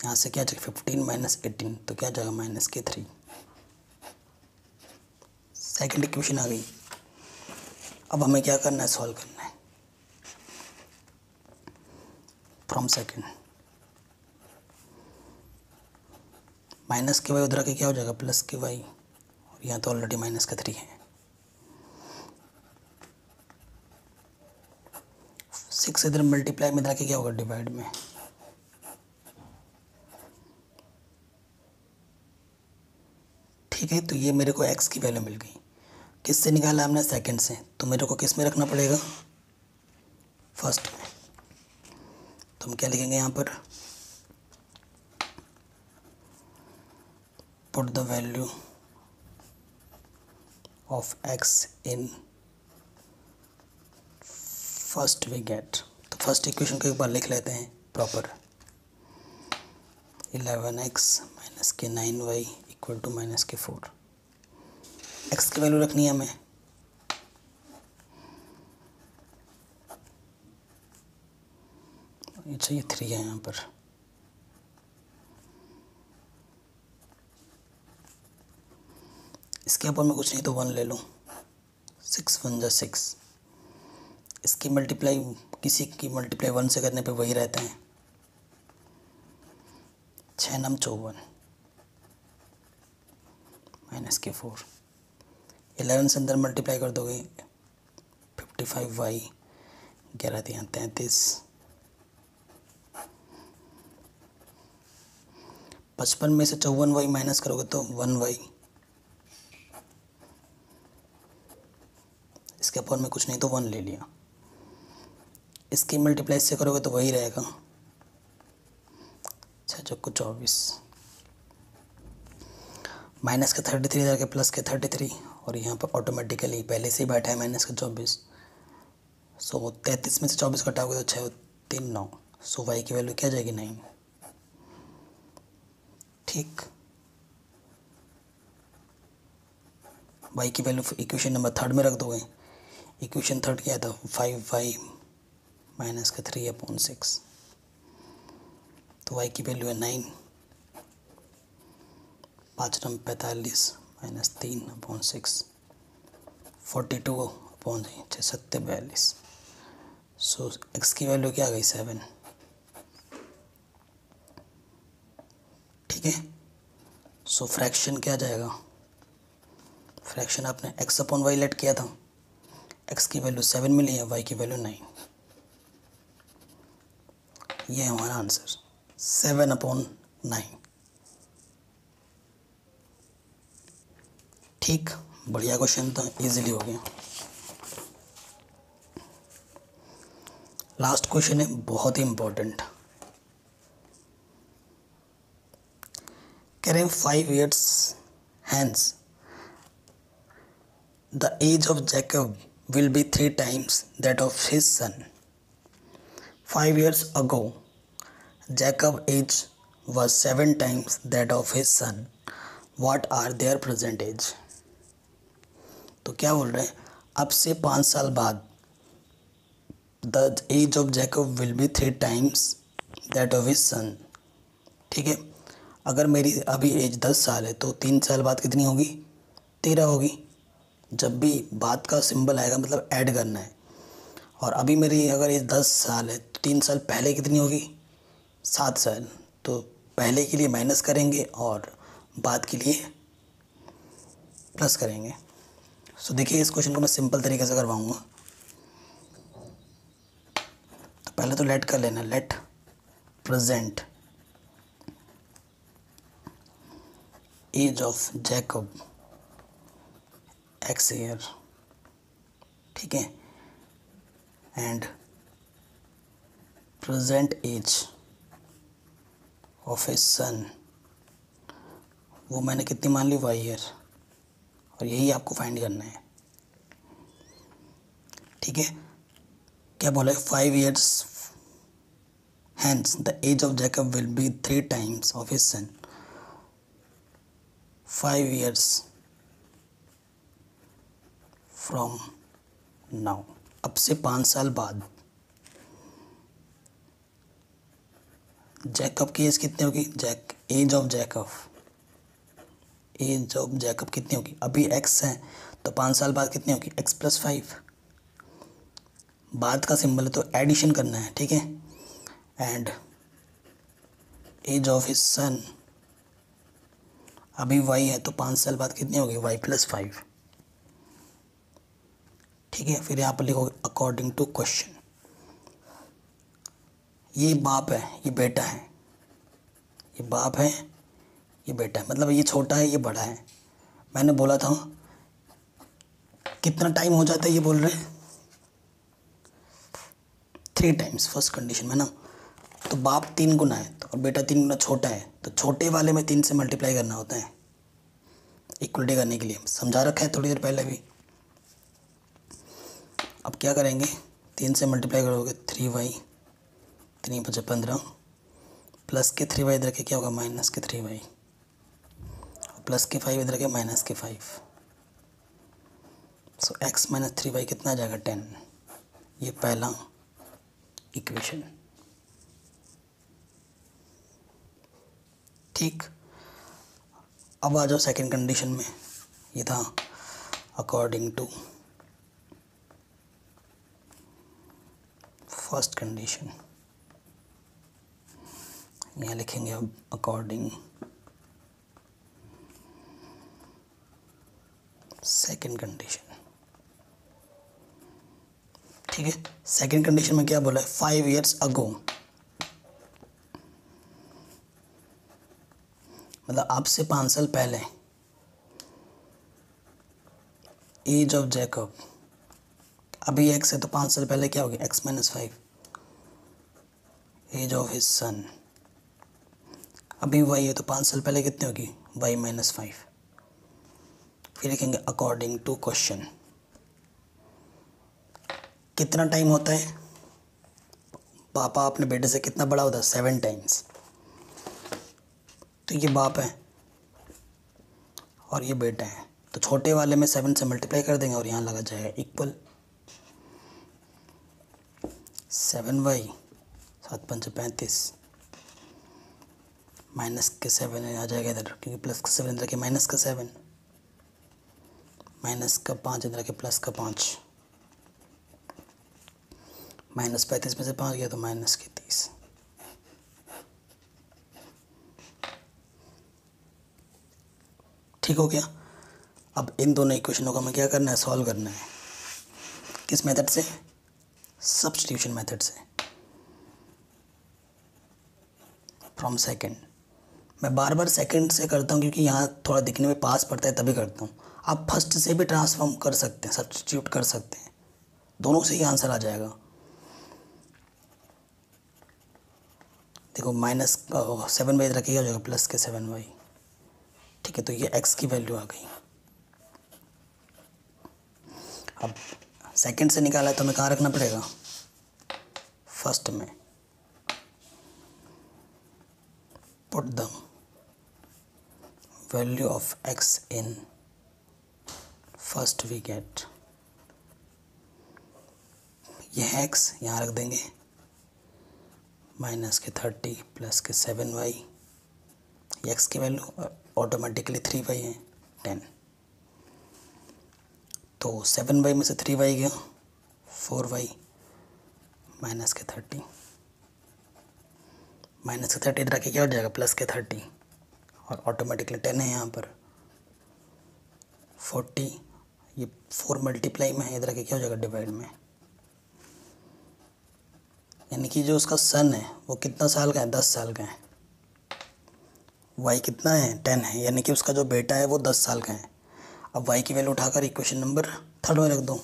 यहाँ से क्या जाएगा? फिफ्टीन माइनस एटीन तो क्या जाएगा? माइनस के थ्री सेकेंड इक्वेशन आ गई. अब हमें क्या करना है? सॉल्व करना है. फ्रॉम सेकंड माइनस के वाई उधर के क्या हो जाएगा? प्लस के वाई। और यहाँ तो ऑलरेडी माइनस का थ्री है। सिक्स इधर मल्टीप्लाई में जाके क्या होगा? डिवाइड में। ठीक है तो ये मेरे को एक्स की वैल्यू मिल गई। किससे निकाला हमने? सेकंड से। तो मेरे को किसमें रखना पड़ेगा? फ़र्स्ट में। तो हम क्या लिखेंगे यहाँ पर? Put the value of x in first we get तो फ़र्स्ट इक्वेशन को एक बार लिख लेते हैं प्रॉपर इलेवन एक्स माइनस के nine y equal to minus के फोर एक्स की वैल्यू रखनी है हमें। अच्छा ये थ्री है यहाँ पर। इसके ऊपर मैं कुछ नहीं तो वन ले लूँ। सिक्स वन जा सिक्स। इसकी मल्टीप्लाई किसी की मल्टीप्लाई वन से करने पे वही रहते हैं। छः नम चौवन। माइनस के फोर इलेवन से अंदर मल्टीप्लाई कर दोगे फिफ्टी फाइव वाई ग्यारह दिया, तैंतीस। पचपन में से चौवन वाई माइनस करोगे तो वन वाई इसके ऊपर में कुछ नहीं तो वन ले लिया। इसकी मल्टीप्लाई से करोगे तो वही रहेगा। अच्छा चौको चौबीस। माइनस का थर्टी थ्री के प्लस के थर्टी थ्री और यहाँ पर ऑटोमेटिकली पहले से ही बैठा है माइनस का चौबीस। सो तैंतीस में से चौबीस कटाओगे तो छः तीन, नौ। सो वाई की वैल्यू क्या जाएगी? नाइन ठीक। वाई की वैल्यू इक्वेशन नंबर थर्ड में रख दोगे। इक्वेशन थर्ड क्या था? फाइव वाई माइनस का थ्री अपॉन सिक्स। तो वाई की वैल्यू है नाइन। पाँच नंबर पैंतालीस माइनस तीन upon six. Forty two upon छः, सत्तर बयालीस। सो एक्स की वैल्यू क्या आ गई? सेवन। ठीक है? सो फ्रैक्शन क्या जाएगा? फ्रैक्शन आपने एक्स अपॉन वाई लेट किया था। एक्स की वैल्यू सेवन मिली है वाई की वैल्यू नाइन ये हमारा आंसर सेवन अपॉन नाइन ठीक, बढ़िया क्वेश्चन था इजीली हो गया. लास्ट क्वेश्चन है, बहुत ही इंपॉर्टेंट कह रहे हैं five years hence the age of Jacob will be three times that of his son. Five years ago, Jacob's age was seven times that of his son. What are their present age? तो क्या बोल रहे हैं अब से पाँच साल बाद the age of Jacob will be three times that of his son ठीक है अगर मेरी अभी एज दस साल है तो तीन साल बाद कितनी होगी तेरह होगी जब भी बात का सिंबल आएगा मतलब ऐड करना है। और अभी मेरी अगर ये दस साल है तो तीन साल पहले कितनी होगी? सात साल। तो पहले के लिए माइनस करेंगे और बाद के लिए प्लस करेंगे। सो देखिए, इस क्वेश्चन को मैं सिंपल तरीके से करवाऊँगा। तो पहले तो लेट कर लेना। Let present age of Jacob x year ठीक है? And present age of a son वो मैंने कितनी मान ली? वाई ईयर और यही आपको फाइंड करना है। ठीक है? क्या बोला है? Five years hence the age of Jacob will be three times of his son five years from now अब से पाँच साल बाद। जैकब की एज कितनी होगी? Jack age of Jacob age of Jacob कितनी होगी? अभी एक्स है तो पाँच साल बाद कितनी होगी? एक्स प्लस फाइव बाद का सिंबल है तो एडिशन करना है, ठीक है? And age of his son अभी वाई है तो पाँच साल बाद कितनी होगी? वाई प्लस फाइव ठीक है, फिर यहाँ पर लिखोगे अकॉर्डिंग टू क्वेश्चन ये बाप है, ये बेटा है। ये बाप है, ये बेटा है। मतलब ये छोटा है, ये बड़ा है। मैंने बोला था, कितना टाइम हो जाता है ये बोल रहे? हैं थ्री टाइम्स फ़र्स्ट कंडीशन में ना। तो बाप तीन गुना है तो और बेटा तीन गुना छोटा है। तो छोटे वाले में तीन से मल्टीप्लाई करना होता है। इक्वलिटी करने के लिए। समझा रखा है थोड़ी देर पहले भी। अब क्या करेंगे? तीन से मल्टीप्लाई करोगे थ्री वाई तीन बचे पंद्रह। प्लस के थ्री वाई इधर के क्या होगा? माइनस के थ्री वाई प्लस के फाइव इधर के माइनस के five so x minus three y कितना आ जाएगा? टेन ये पहला इक्वेशन ठीक। अब आ जाओ सेकंड कंडीशन में। ये था अकॉर्डिंग टू फ़र्स्ट कंडीशन यहाँ लिखेंगे अब अकॉर्डिंग सेकंड कंडीशन ठीक है? सेकंड कंडीशन में क्या बोला है? फाइव इयर्स अगो मतलब आपसे पाँच साल पहले. एज ऑफ़ जैकब अभी एक्स है तो पाँच साल पहले क्या होगी x minus five age of his son अभी वाई है तो पाँच साल पहले कितनी होगी? वाई माइनस फाइव फिर लिखेंगे अकॉर्डिंग टू क्वेश्चन कितना टाइम होता है? पापा अपने बेटे से कितना बड़ा होता है? सेवन टाइम्स तो ये बाप है और ये बेटा है। तो छोटे वाले में सेवन से मल्टीप्लाई कर देंगे और यहाँ लगा जाएगा इक्वल सेवन वाई सात पंच पैंतीस। माइनस के सेवन आ जाएगा इधर, क्योंकि प्लस का सेवन इधर के माइनस का सेवन। माइनस का पाँच इधर के प्लस का पाँच। माइनस पैंतीस में से पाँच गया तो माइनस के तीस। ठीक हो गया? अब इन दोनों इक्वेशनों को हमें क्या करना है? सॉल्व करना है। किस मेथड से? सब्सटीट्यूशन मेथड से। फ्रॉम सेकेंड मैं बार बार सेकेंड से करता हूँ क्योंकि यहाँ थोड़ा दिखने में पास पड़ता है, तभी करता हूँ। आप फ़र्स्ट से भी ट्रांसफॉर्म कर सकते हैं सब्सटीट्यूट कर सकते हैं। दोनों से ही आंसर आ जाएगा। देखो माइनस सेवन बाई रखिएगा हो जाएगा प्लस के सेवन बाई ठीक है तो ये एक्स की वैल्यू आ गई। अब सेकंड से निकाला है तो हमें कहाँ रखना पड़ेगा? फ़र्स्ट में। Put the value of x in first we get ये है एक्स यहाँ रख देंगे माइनस के थर्टी प्लस के सेवन वाई एक्स की वैल्यू ऑटोमेटिकली थ्री वाई है टेन तो सेवन वाई में से थ्री वाई गया फोर वाई माइनस के थर्टी माइनस के थर्टी इधर के क्या हो जाएगा? प्लस के थर्टी और ऑटोमेटिकली टेन है यहाँ पर। फोर्टी ये फोर मल्टीप्लाई में है, इधर के क्या हो जाएगा? डिवाइड में। यानी कि जो उसका सन है, वो कितना साल का है? दस साल का है। वाई कितना है? टेन है। यानी कि उसका जो बेटा है, वो दस साल का है। अब वाई की वैल्यू उठाकर इक्वेशन नंबर थर्ड में रख दो।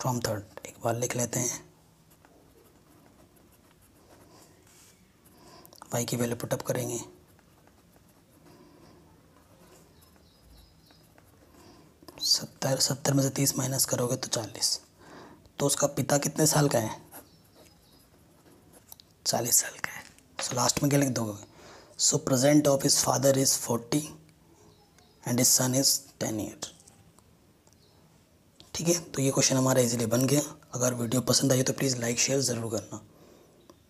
फ्रॉम थर्ड एक बार लिख लेते हैं। वाई की वैल्यू पुटअप करेंगे। सत्तर सत्तर में से तीस माइनस करोगे तो चालीस। तो उसका पिता कितने साल का है? चालीस साल का है। सो लास्ट में क्या लिख दोगे? So present of his father is forty and his son is ten year ठीक है? तो ये क्वेश्चन हमारा इजीली बन गया। अगर वीडियो पसंद आई तो प्लीज़ लाइक शेयर ज़रूर करना।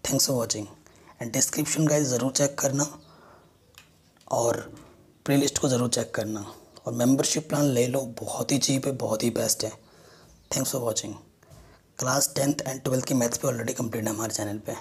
Thanks for watching description guys ज़रूर चेक करना और प्लेलिस्ट को ज़रूर चेक करना। और मेंबरशिप प्लान ले लो, बहुत ही चीप है, बहुत ही बेस्ट है। Thanks for watching class tenth and twelfth की मैथ्स पे ऑलरेडी कंप्लीट है हमारे चैनल पे।